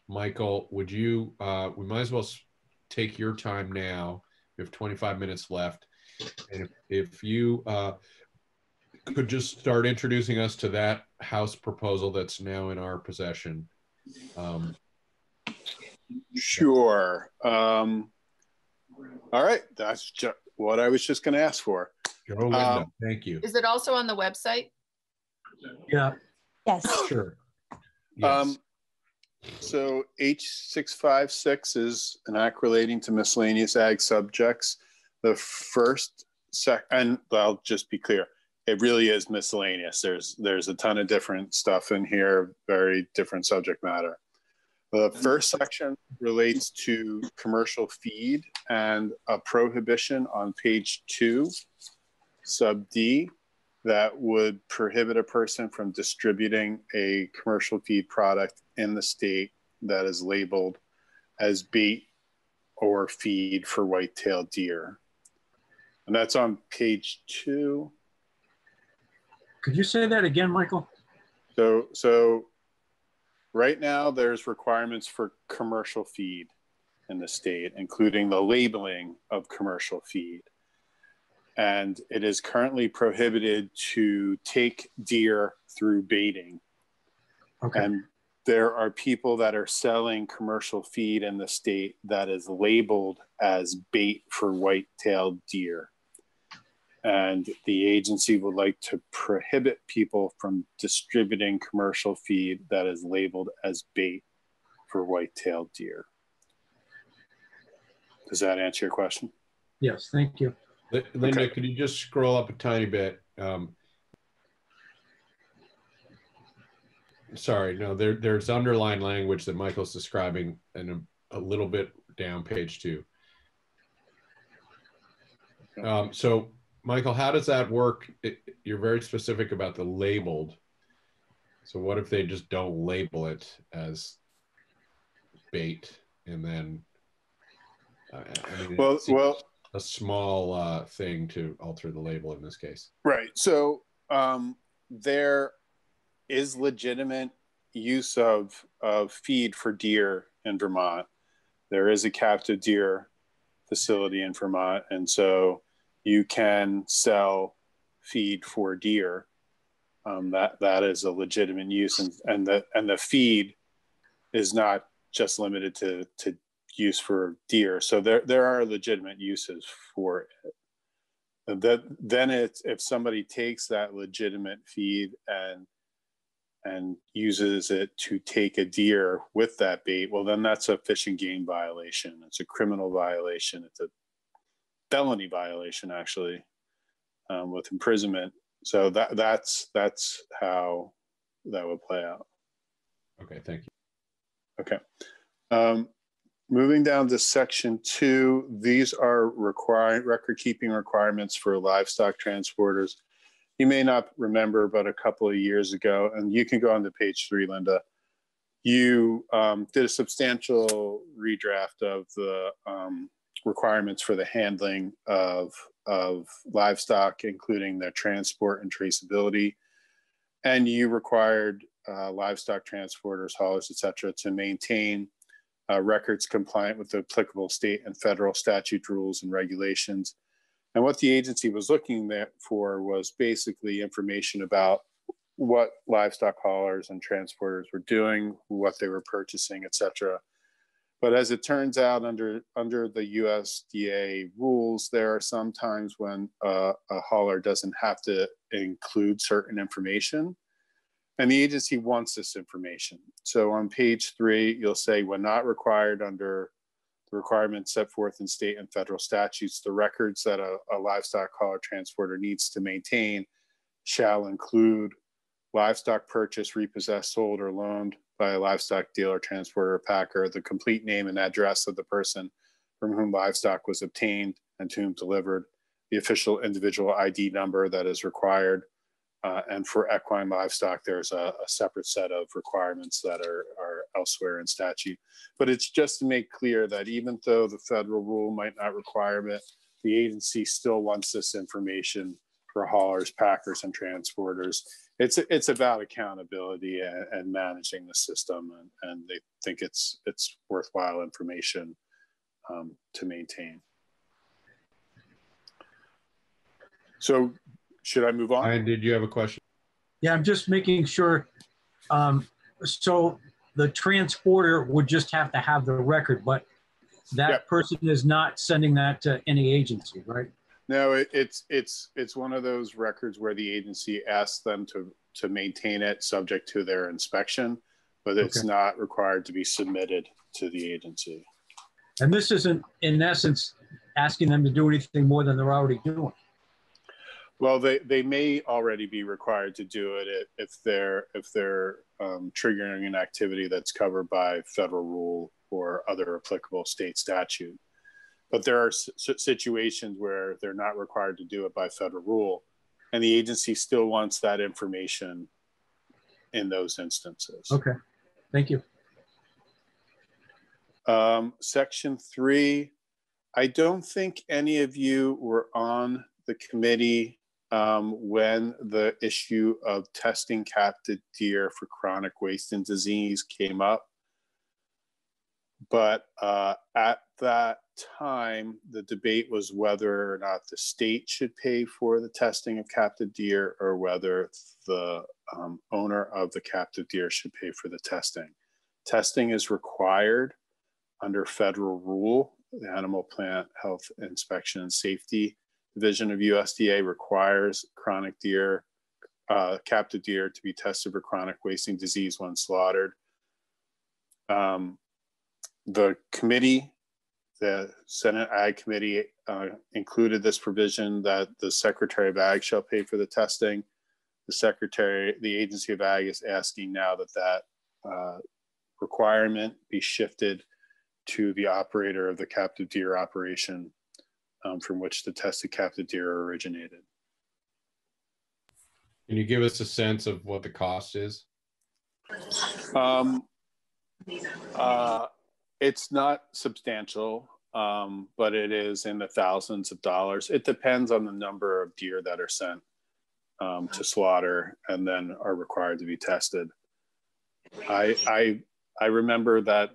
Michael, would you? Uh, we might as well take your time now. We have 25 minutes left, and if, if you uh, could just start introducing us to that House proposal that's now in our possession. Um, Sure. Um, all right, that's ju- what I was just going to ask for. Joe Linda, Um, thank you. Is it also on the website? Yeah, Yes. Sure. Yes. Um, so H656 is an act relating to miscellaneous ag subjects. The first sec, and I'll just be clear, it really is miscellaneous. There's there's a ton of different stuff in here, very different subject matter. The first section relates to commercial feed and a prohibition on page two, sub D, that would prohibit a person from distributing a commercial feed product in the state that is labeled as bait or feed for white-tailed deer. And that's on page two. Could you say that again, Michael? So, so right now there's requirements for commercial feed in the state, including the labeling of commercial feed. And it is currently prohibited to take deer through baiting. Okay, And there are people that are selling commercial feed in the state that is labeled as bait for white-tailed deer. And the agency would like to prohibit people from distributing commercial feed that is labeled as bait for white-tailed deer. Does that answer your question? yes, thank you. Linda, okay. could you just scroll up a tiny bit? Um, sorry, no, there, there's underlined language that Michael's describing and a, a little bit down page two. Um, so, Michael, how does that work? It, you're very specific about the labeled. So what if they just don't label it as bait and then? Uh, I mean, Well, well, a small uh, thing to alter the label in this case. Right. So um, there is legitimate use of of feed for deer in Vermont. There is a captive deer facility in Vermont, and so you can sell feed for deer. Um, that that is a legitimate use, and and the and the feed is not just limited to to use for deer. So there there are legitimate uses for it. That then it's if somebody takes that legitimate feed and and uses it to take a deer with that bait, well then that's a fish and game violation. It's a criminal violation. It's a felony violation actually um, with imprisonment. So that that's that's how that would play out. Okay, thank you. Okay. Um, moving down to section two, these are required record keeping requirements for livestock transporters. You may not remember, but a couple of years ago, and you can go on to page three, Linda, you um, did a substantial redraft of the um, requirements for the handling of, of livestock, including their transport and traceability. And you required uh, livestock transporters, haulers, et cetera, to maintain uh, records compliant with the applicable state and federal statute rules and regulations. And what the agency was looking for was basically information about what livestock haulers and transporters were doing, what they were purchasing, et cetera. But as it turns out, under under the USDA rules, there are some times when uh, a hauler doesn't have to include certain information. And the agency wants this information. So on page three, you'll say when not required under the requirements set forth in state and federal statutes, the records that a, a livestock hauler transporter needs to maintain shall include livestock purchased, repossessed, sold, or loaned by a livestock dealer, transporter, packer, the complete name and address of the person from whom livestock was obtained and to whom delivered, the official individual ID number that is required, uh, and for equine livestock, there's a, a, separate set of requirements that are, are elsewhere in statute. But it's just to make clear that even though the federal rule might not require it, the agency still wants this information for haulers, packers, and transporters. It's it's about accountability and, and managing the system, and, and they think it's it's worthwhile information um, to maintain. So should I move on? Ryan, did you have a question? Yeah, I'm just making sure. Um, so the transporter would just have to have the record, but that Yep. person is not sending that to any agency, right? No, it, it's it's it's one of those records where the agency asks them to to maintain it subject to their inspection, but it's Okay. not required to be submitted to the agency. And this isn't, in essence, asking them to do anything more than they're already doing. Well, they, they may already be required to do it if, they're if they're um, triggering an activity that's covered by federal rule or other applicable state statute. But there are s- situations where they're not required to do it by federal rule, and the agency still wants that information in those instances. Okay, thank you. Um, section three, I don't think any of you were on the committee um, when the issue of testing captive deer for chronic wasting disease came up. But uh, at that time, the debate was whether or not the state should pay for the testing of captive deer or whether the um, owner of the captive deer should pay for the testing. Testing is required under federal rule. The Animal Plant Health Inspection and Safety Division of USDA requires chronic deer, uh, captive deer to be tested for chronic wasting disease when slaughtered. Um, the committee, the Senate Ag Committee uh, included this provision that the Secretary of Ag shall pay for the testing. The Secretary, the Agency of Ag is asking now that that uh, requirement be shifted to the operator of the captive deer operation um, from which the tested captive deer originated. Can you give us a sense of what the cost is? Um, uh, it's not substantial, um, but it is in the thousands of dollars. It depends on the number of deer that are sent um, to slaughter and then are required to be tested. I, I, I remember that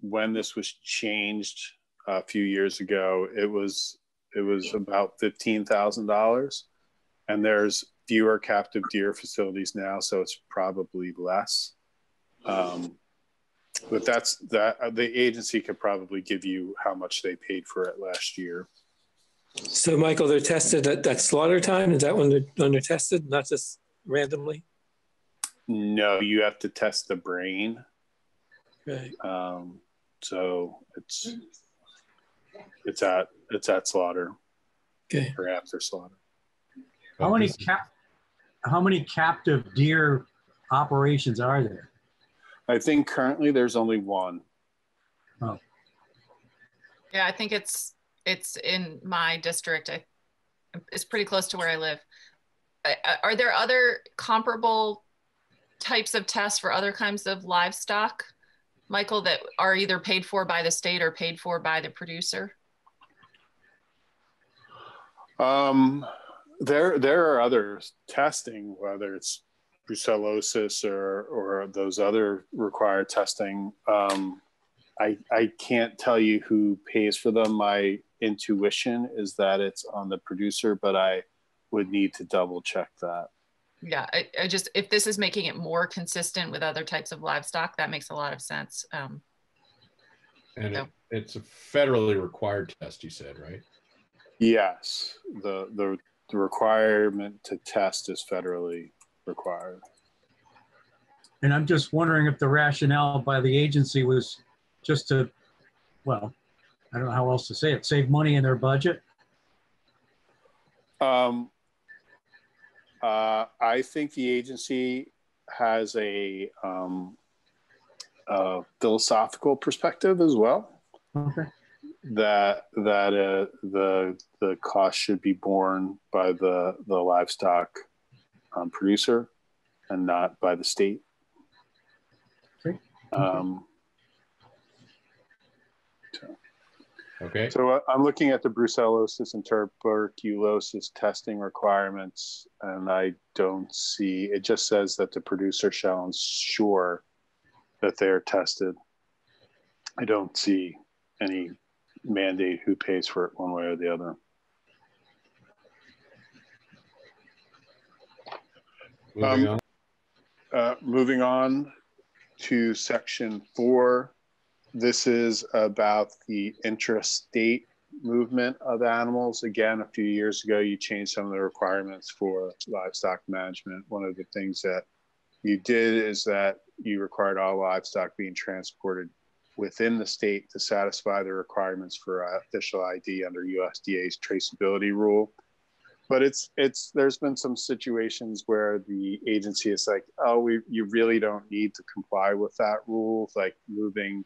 when this was changed a few years ago, it was it was about fifteen thousand dollars, and there's fewer captive deer facilities now, so it's probably less. Um, but that's that uh, the agency could probably give you how much they paid for it last year. So, Michael, they're tested at that slaughter time. Is that when they're when they're tested, not just randomly? No, you have to test the brain. Okay. Um, so it's it's at it's at slaughter Okay. or after slaughter. How many cap, how many captive deer operations are there? I think currently there's only one. Oh. Yeah, I think it's it's in my district. I, it's pretty close to where I live. I- I- Are there other comparable types of tests for other kinds of livestock, Michael, that are either paid for by the state or paid for by the producer? Um, there there are other testing, whether it's brucellosis or or those other required testing. Um, I I can't tell you who pays for them. My intuition is that it's on the producer, but I would need to double check that. Yeah, I, I just, if this is making it more consistent with other types of livestock, that makes a lot of sense. Um, And No. it, it's a federally required test, you said, right? Yes, the the the requirement to test is federally required. And I'm just wondering if the rationale by the agency was just to, well, I don't know how else to say it, save money in their budget? Um, uh, I think the agency has a, um, a philosophical perspective as well. Okay. That that uh, the the cost should be borne by the the livestock um, producer and not by the state. Okay. Um, Okay. So uh, I'm looking at the brucellosis and tuberculosis testing requirements, and I don't see, it just says that the producer shall ensure that they are tested. I don't see any mandate who pays for it one way or the other. Moving Um, on. Uh, moving on to section four. This is about the intrastate movement of animals. Again, a few years ago, you changed some of the requirements for livestock management. One of the things that you did is that you required all livestock being transported within the state to satisfy the requirements for official ID under USDA's traceability rule but it's it's there's been some situations where the agency is like oh we you really don't need to comply with that rule like moving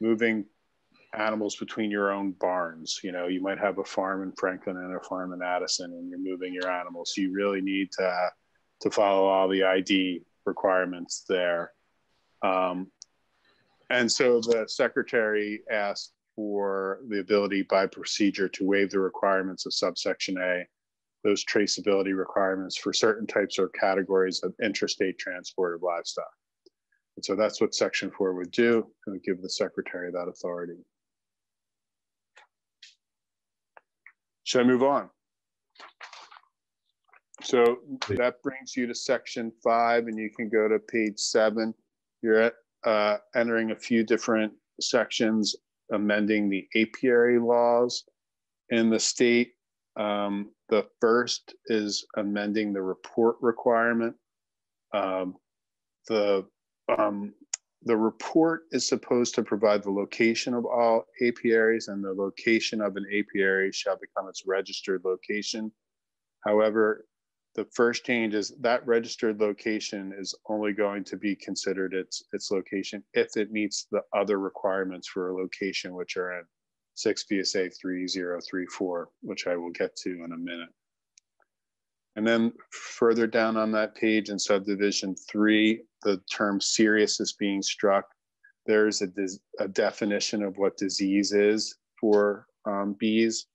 moving animals between your own barns. You know you might have a farm in franklin and a farm in addison and you're moving your animals. You really need to to follow all the id requirements there. Um, and so the secretary asked for the ability by procedure to waive the requirements of subsection a those traceability requirements for certain types or categories of interstate transport of livestock. And so that's what section four would do, and would give the secretary that authority. Should I move on? So that brings you to section five, and you can go to page seven. You're uh, entering a few different sections, amending the apiary laws in the state. Um, the first is amending the report requirement. Um, the um, the report is supposed to provide the location of all apiaries, and the location of an apiary shall become its registered location. However, the first change is that registered location is only going to be considered its its location if it meets the other requirements for a location, which are in 6 VSA 3034, which I will get to in a minute. And then further down on that page in subdivision three, the term serious is being struck. There's a, a definition of what disease is for um, bees,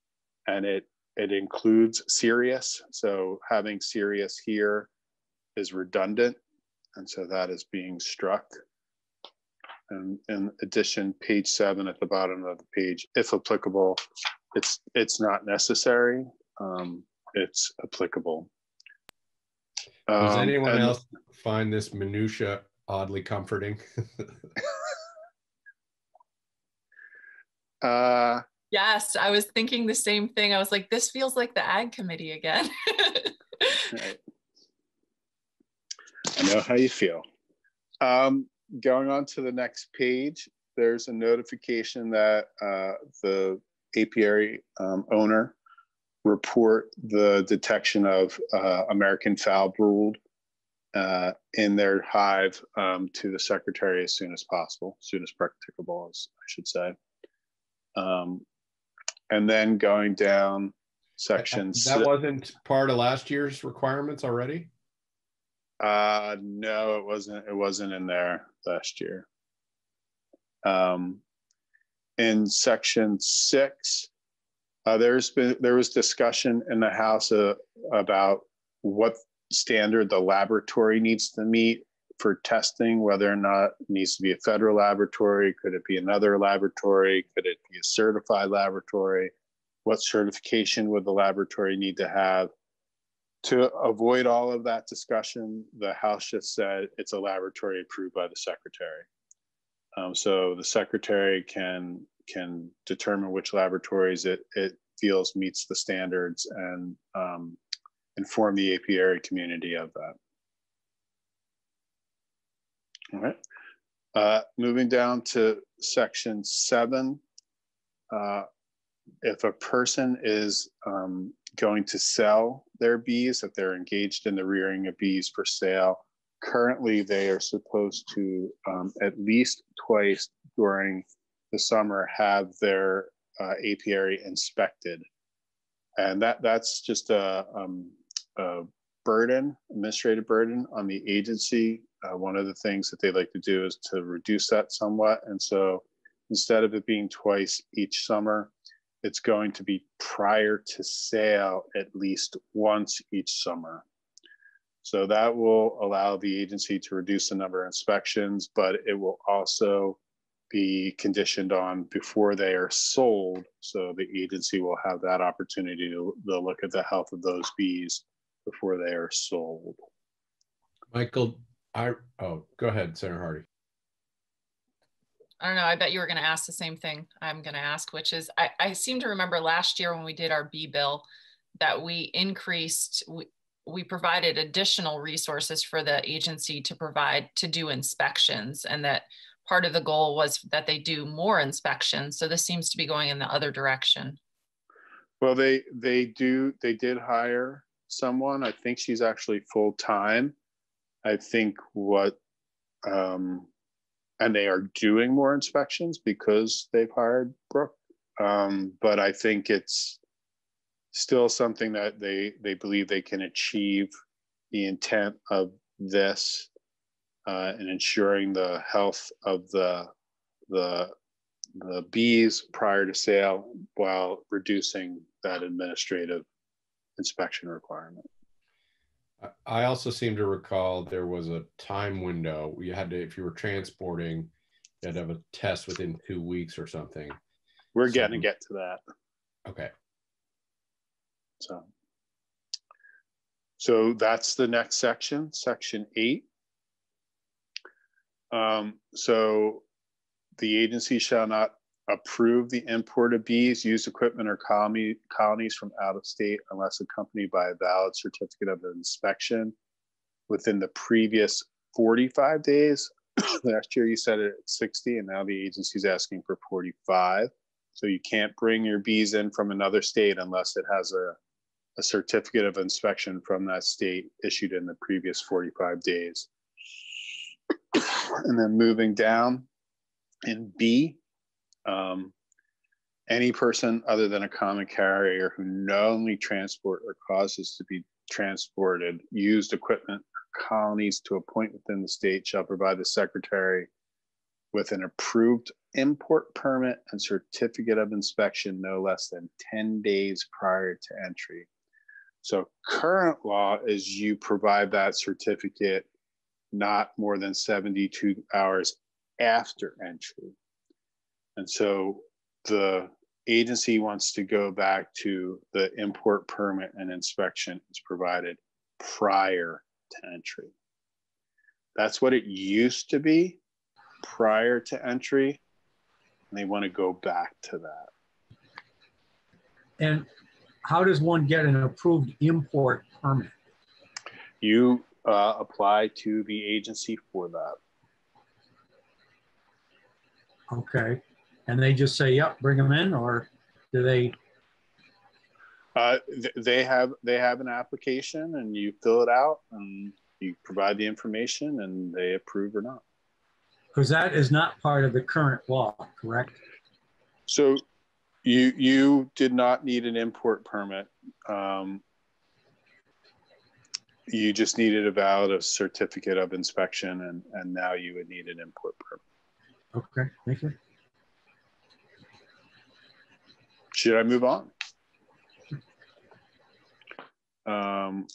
and it it includes serious. So having serious here is redundant, and so that is being struck. And in addition, page seven at the bottom of the page, if applicable, it's it's not necessary. Um, it's applicable. Does Um, anyone and- else find this minutia oddly comforting? Uh, Yes, I was thinking the same thing. I was like, this feels like the ag committee again. right. I know how you feel. Um, going on to the next page, there's a notification that uh, the apiary um, owner report the detection of uh, American foul brood uh, in their hive um, to the secretary as soon as possible, as soon as practicable, as I should say. Um, and then going down section. That wasn't part of last year's requirements already? Uh, no, it wasn't. It wasn't in there last year. Um, in section six, uh, there's been there was discussion in the house uh, about what standard the laboratory needs to meet for testing, whether or not it needs to be a federal laboratory, could it be another laboratory, could it be a certified laboratory? What certification would the laboratory need to have? To avoid all of that discussion, the House just said it's a laboratory approved by the Secretary. Um, so the Secretary can can determine which laboratories it, it feels meets the standards and um, inform the apiary community of that. All right. Uh, moving down to section seven. Uh, if a person is um, going to sell their bees, if they're engaged in the rearing of bees for sale, currently they are supposed to um, at least twice during the summer have their uh, apiary inspected. And that that's just a, um, a burden, administrative burden on the agency. Uh, one of the things that they like to do is to reduce that somewhat. And so instead of it being twice each summer, it's going to be prior to sale at least once each summer. So that will allow the agency to reduce the number of inspections, but it will also be conditioned on before they are sold. So the agency will have that opportunity to, to look at the health of those bees before they are sold. Michael, I, oh, go ahead, Senator Hardy. I don't know. I bet you were going to ask the same thing I'm going to ask, which is I, I seem to remember last year when we did our bee bill that we increased, we, we provided additional resources for the agency to provide to do inspections and that part of the goal was that they do more inspections. So this seems to be going in the other direction. Well, they they do they did hire someone. I think she's actually full time. I think what um, and they are doing more inspections because they've hired Brooke. Um, but I think it's still something that they they believe they can achieve the intent of this uh, and ensuring the health of the the the bees prior to sale while reducing that administrative inspection requirement. I also seem to recall there was a time window. You had to, if you were transporting, you had to have a test within two weeks or something. We're So- getting to get to that. Okay. So, so that's the next section, section eight. Um, so the agency shall not approve the import of bees, used equipment, or colony, colonies from out of state unless accompanied by a valid certificate of inspection within the previous 45 days. Last year you said it at 60, and now the agency's asking for 45. So you can't bring your bees in from another state unless it has a, a certificate of inspection from that state issued in the previous 45 days. and then moving down in B, um, any person other than a common carrier who knowingly transport or causes to be transported, used equipment, or colonies to a point within the state shall provide the secretary with an approved import permit and certificate of inspection no less than 10 days prior to entry. So current law is you provide that certificate not more than 72 hours after entry. And so the agency wants to go back to the import permit and inspection is provided prior to entry. That's what it used to be prior to entry. And they want to go back to that. And how does one get an approved import permit? You uh, apply to the agency for that. Okay. And they just say, yep, bring them in, or do they? Uh, th- they have they have an application, and you fill it out, and you provide the information, and they approve or not. Because that is not part of the current law, correct? So, you you did not need an import permit. Um, you just needed a valid certificate of inspection, and and now you would need an import permit. Okay, thank you. Should I move on? Um,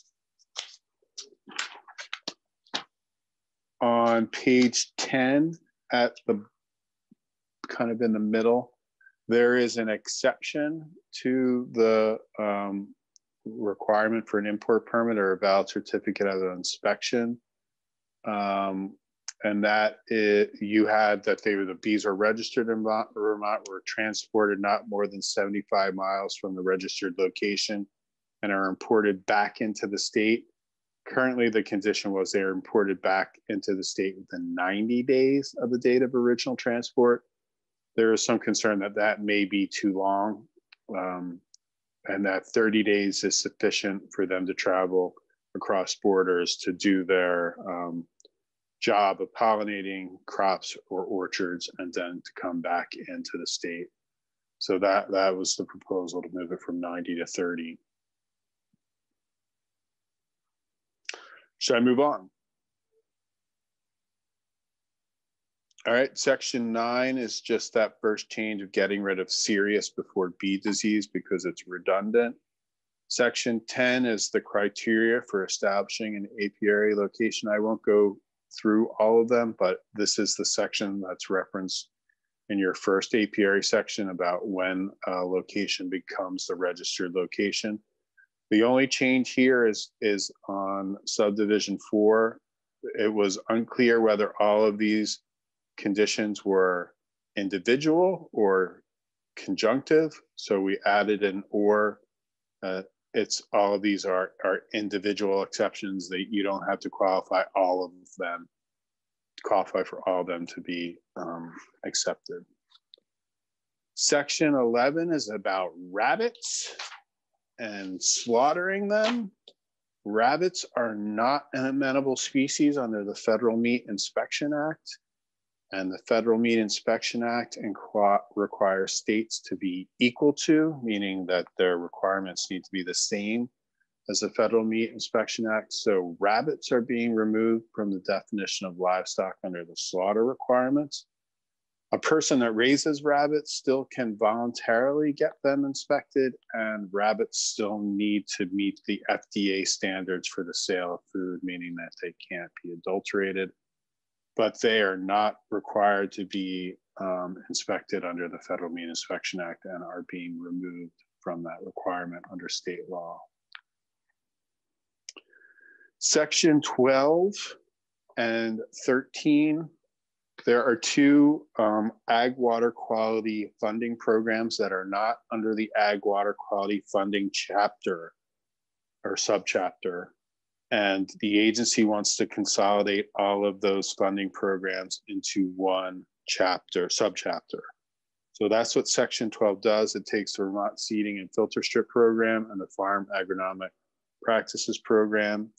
on page 10 at the kind of in the middle, there is an exception to the um, requirement for an import permit or a valid certificate of inspection. Um, and that you had that they were the bees are registered in Vermont, Vermont were transported not more than 75 miles from the registered location and are imported back into the state. Currently, the condition was they are imported back into the state within 90 days of the date of original transport. There is some concern that that may be too long um, and that 30 days is sufficient for them to travel across borders to do their um, job of pollinating crops or orchards and then to come back into the state. So that, that was the proposal to move it from 90 to 30. Should I move on? All right, section nine is just that first change of getting rid of serious before bee disease because it's redundant. Section 10 is the criteria for establishing an apiary location. I won't go through all of them, but this is the section that's referenced in your first apiary section about when a location becomes the registered location. The only change here is, is on subdivision four. It was unclear whether all of these conditions were individual or conjunctive. So we added an or. Uh, it's all of these are, are individual exceptions that you don't have to qualify all of them, qualify for all of them to be um, accepted. Section 11 is about rabbits and slaughtering them. Rabbits are not an amenable species under the Federal Meat Inspection Act. And the Federal Meat Inspection Act requires states to be equal to, meaning that their requirements need to be the same as the Federal Meat Inspection Act. So rabbits are being removed from the definition of livestock under the slaughter requirements. A person that raises rabbits still can voluntarily get them inspected, and rabbits still need to meet the FDA standards for the sale of food, meaning that they can't be adulterated but they are not required to be um, inspected under the Federal Meat Inspection Act and are being removed from that requirement under state law. Section 12 and 13, there are two um, ag water quality funding programs that are not under the ag water quality funding chapter or subchapter and the agency wants to consolidate all of those funding programs into one chapter, subchapter. So that's what Section 12 does. It takes the Vermont Seeding and Filter Strip Program and the Farm Agronomic Practices Program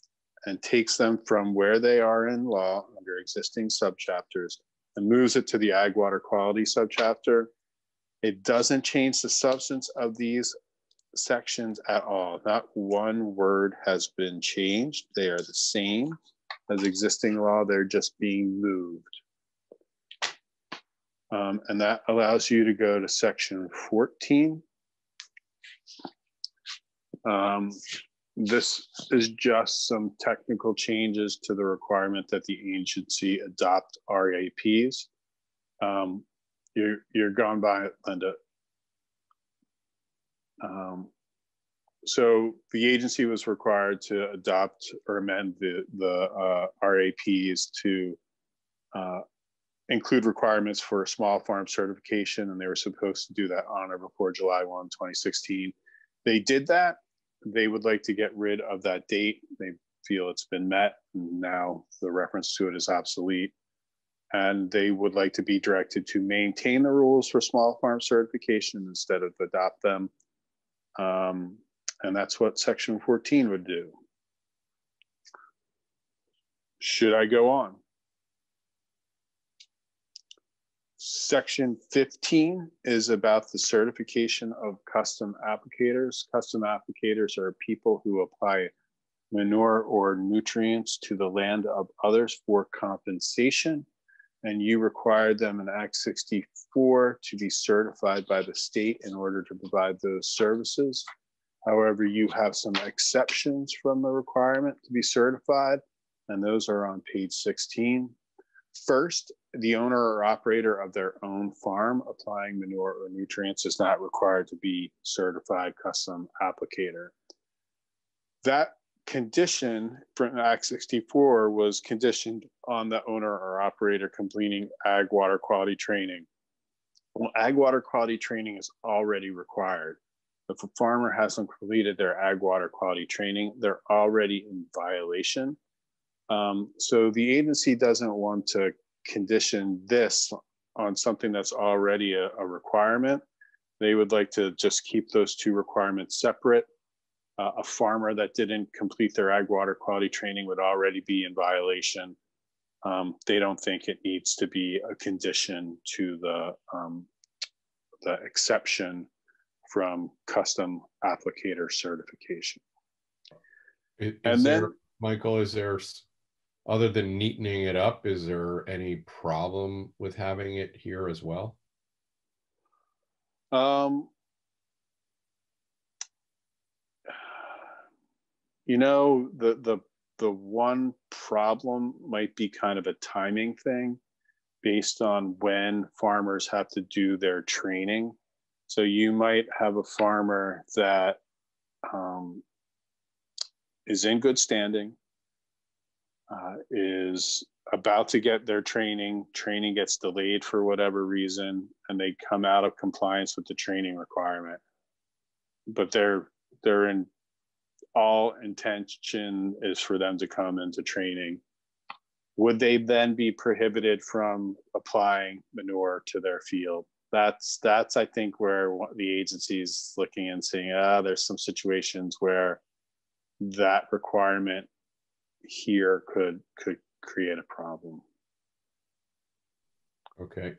and takes them from where they are in law under existing subchapters and moves it to the Ag Water Quality subchapter. It doesn't change the substance of these sections at all. Not one word has been changed. They are the same as existing law. They're just being moved. Um, and that allows you to go to section 14. Um, this is just some technical changes to the requirement that the agency adopt RAPs. Um, you're, you're gone by it, Linda. Um, so the agency was required to adopt or amend the, the uh, RAPs to uh, include requirements for small farm certification, and they were supposed to do that on or before July 1, 2016. They did that. They would like to get rid of that date. They feel it's been met, and now the reference to it is obsolete. And they would like to be directed to maintain the rules for small farm certification instead of adopt them. Um, and that's what section 14 would do. Should I go on? Section 15 is about the certification of custom applicators. Custom applicators are people who apply manure or nutrients to the land of others for compensation. And you require them in Act 64 to be certified by the state in order to provide those services. However, you have some exceptions from the requirement to be certified, and those are on page 16. First, the owner or operator of their own farm applying manure or nutrients is not required to be certified custom applicator. That condition from Act 64 was conditioned on the owner or operator completing ag water quality training. Well, ag water quality training is already required. If a farmer hasn't completed their ag water quality training, they're already in violation um, so the agency doesn't want to condition this on something that's already a, a requirement. They would like to just keep those two requirements separate. Uh, a farmer that didn't complete their ag water quality training would already be in violation. Um, they don't think it needs to be a condition to the um, the exception from custom applicator certification. Is, and then, there, Michael, is there other than neatening it up, is there any problem with having it here as well? Um, you know, the the the one problem might be kind of a timing thing based on when farmers have to do their training. So you might have a farmer that um, is in good standing, uh, is about to get their training. Training gets delayed for whatever reason, and they come out of compliance with the training requirement. But they're they're in all intention is for them to come into training. Would they then be prohibited from applying manure to their field? That's that's I think where the agency is looking and saying, ah, there's some situations where that requirement here could could create a problem. Okay.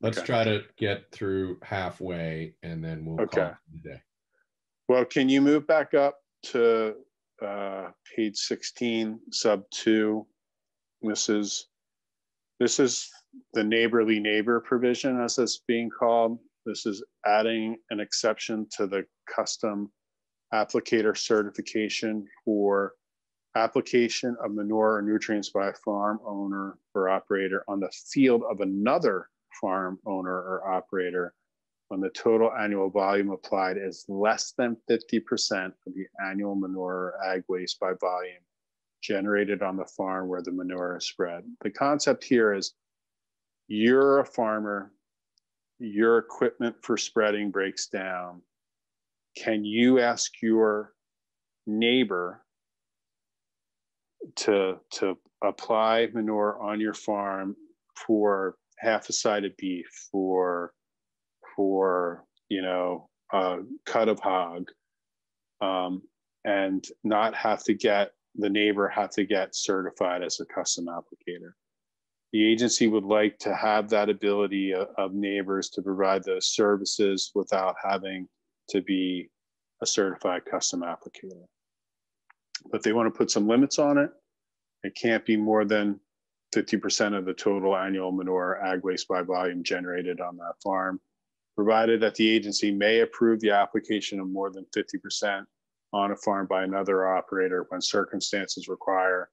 Let's okay. try to get through halfway and then we'll okay. call it a day. Well, can you move back up to uh, page 16, sub two? This is this is the neighborly neighbor provision as it's being called. This is adding an exception to the custom applicator certification for application of manure or nutrients by a farm owner or operator on the field of another farm owner or operator when the total annual volume applied is less than 50% of the annual manure or ag waste by volume generated on the farm where the manure is spread. The concept here is you're a farmer, your equipment for spreading breaks down. Can you ask your neighbor to to apply manure on your farm for half a side of beef for for you know a cut of hog um, and not have to get the neighbor have to get certified as a custom applicator the agency would like to have that ability of, of neighbors to provide those services without having to be a certified custom applicator. But they want to put some limits on it. It can't be more than 50% of the total annual manure ag waste by volume generated on that farm, provided that the agency may approve the application of more than 50% on a farm by another operator when circumstances require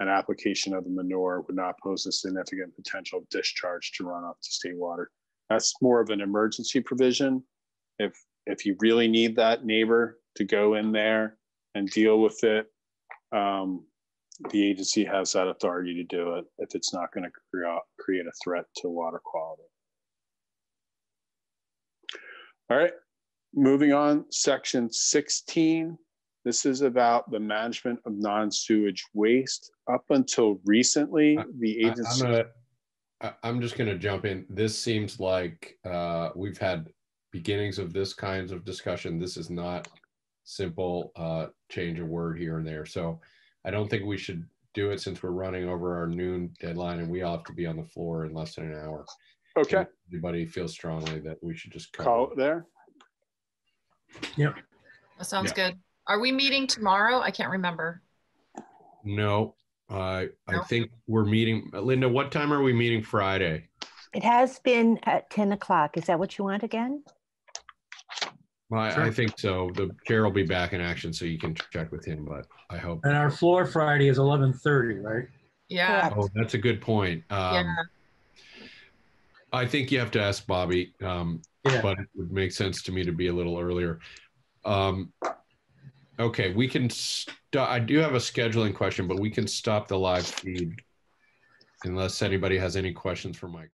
an application of the manure would not pose a significant potential discharge to run off to state water. That's more of an emergency provision. If if you really need that neighbor to go in there and deal with it, um, the agency has that authority to do it if it's not going to create, create a threat to water quality. All right, moving on, section 16. This is about the management of non-sewage waste. Up until recently, the agency. I'm gonna, I- I'm just gonna jump in. This seems like, uh, we've had beginnings of this kinds of discussion. This is not simple, uh, change a word here and there. So I don't think we should do it since we're running over our noon deadline and we all have to be on the floor in less than an hour. Okay, Anybody feel strongly that we should just call call it there. Yeah. That sounds good. Are we meeting tomorrow? I can't remember. No, I, I No? think we're meeting, Linda, what time are we meeting Friday? It has been at 10 o'clock. Is that what you want again? I, I Sure. think so. The chair will be back in action, so you can check with him, but I hope. And our floor Friday is 11:30, right? Yeah, Oh, that's a good point. Um, yeah. I think you have to ask Bobby, um, Yeah. but it would make sense to me to be a little earlier. Um, okay, we can, st- I do have a scheduling question, but we can stop the live feed unless anybody has any questions for Mike.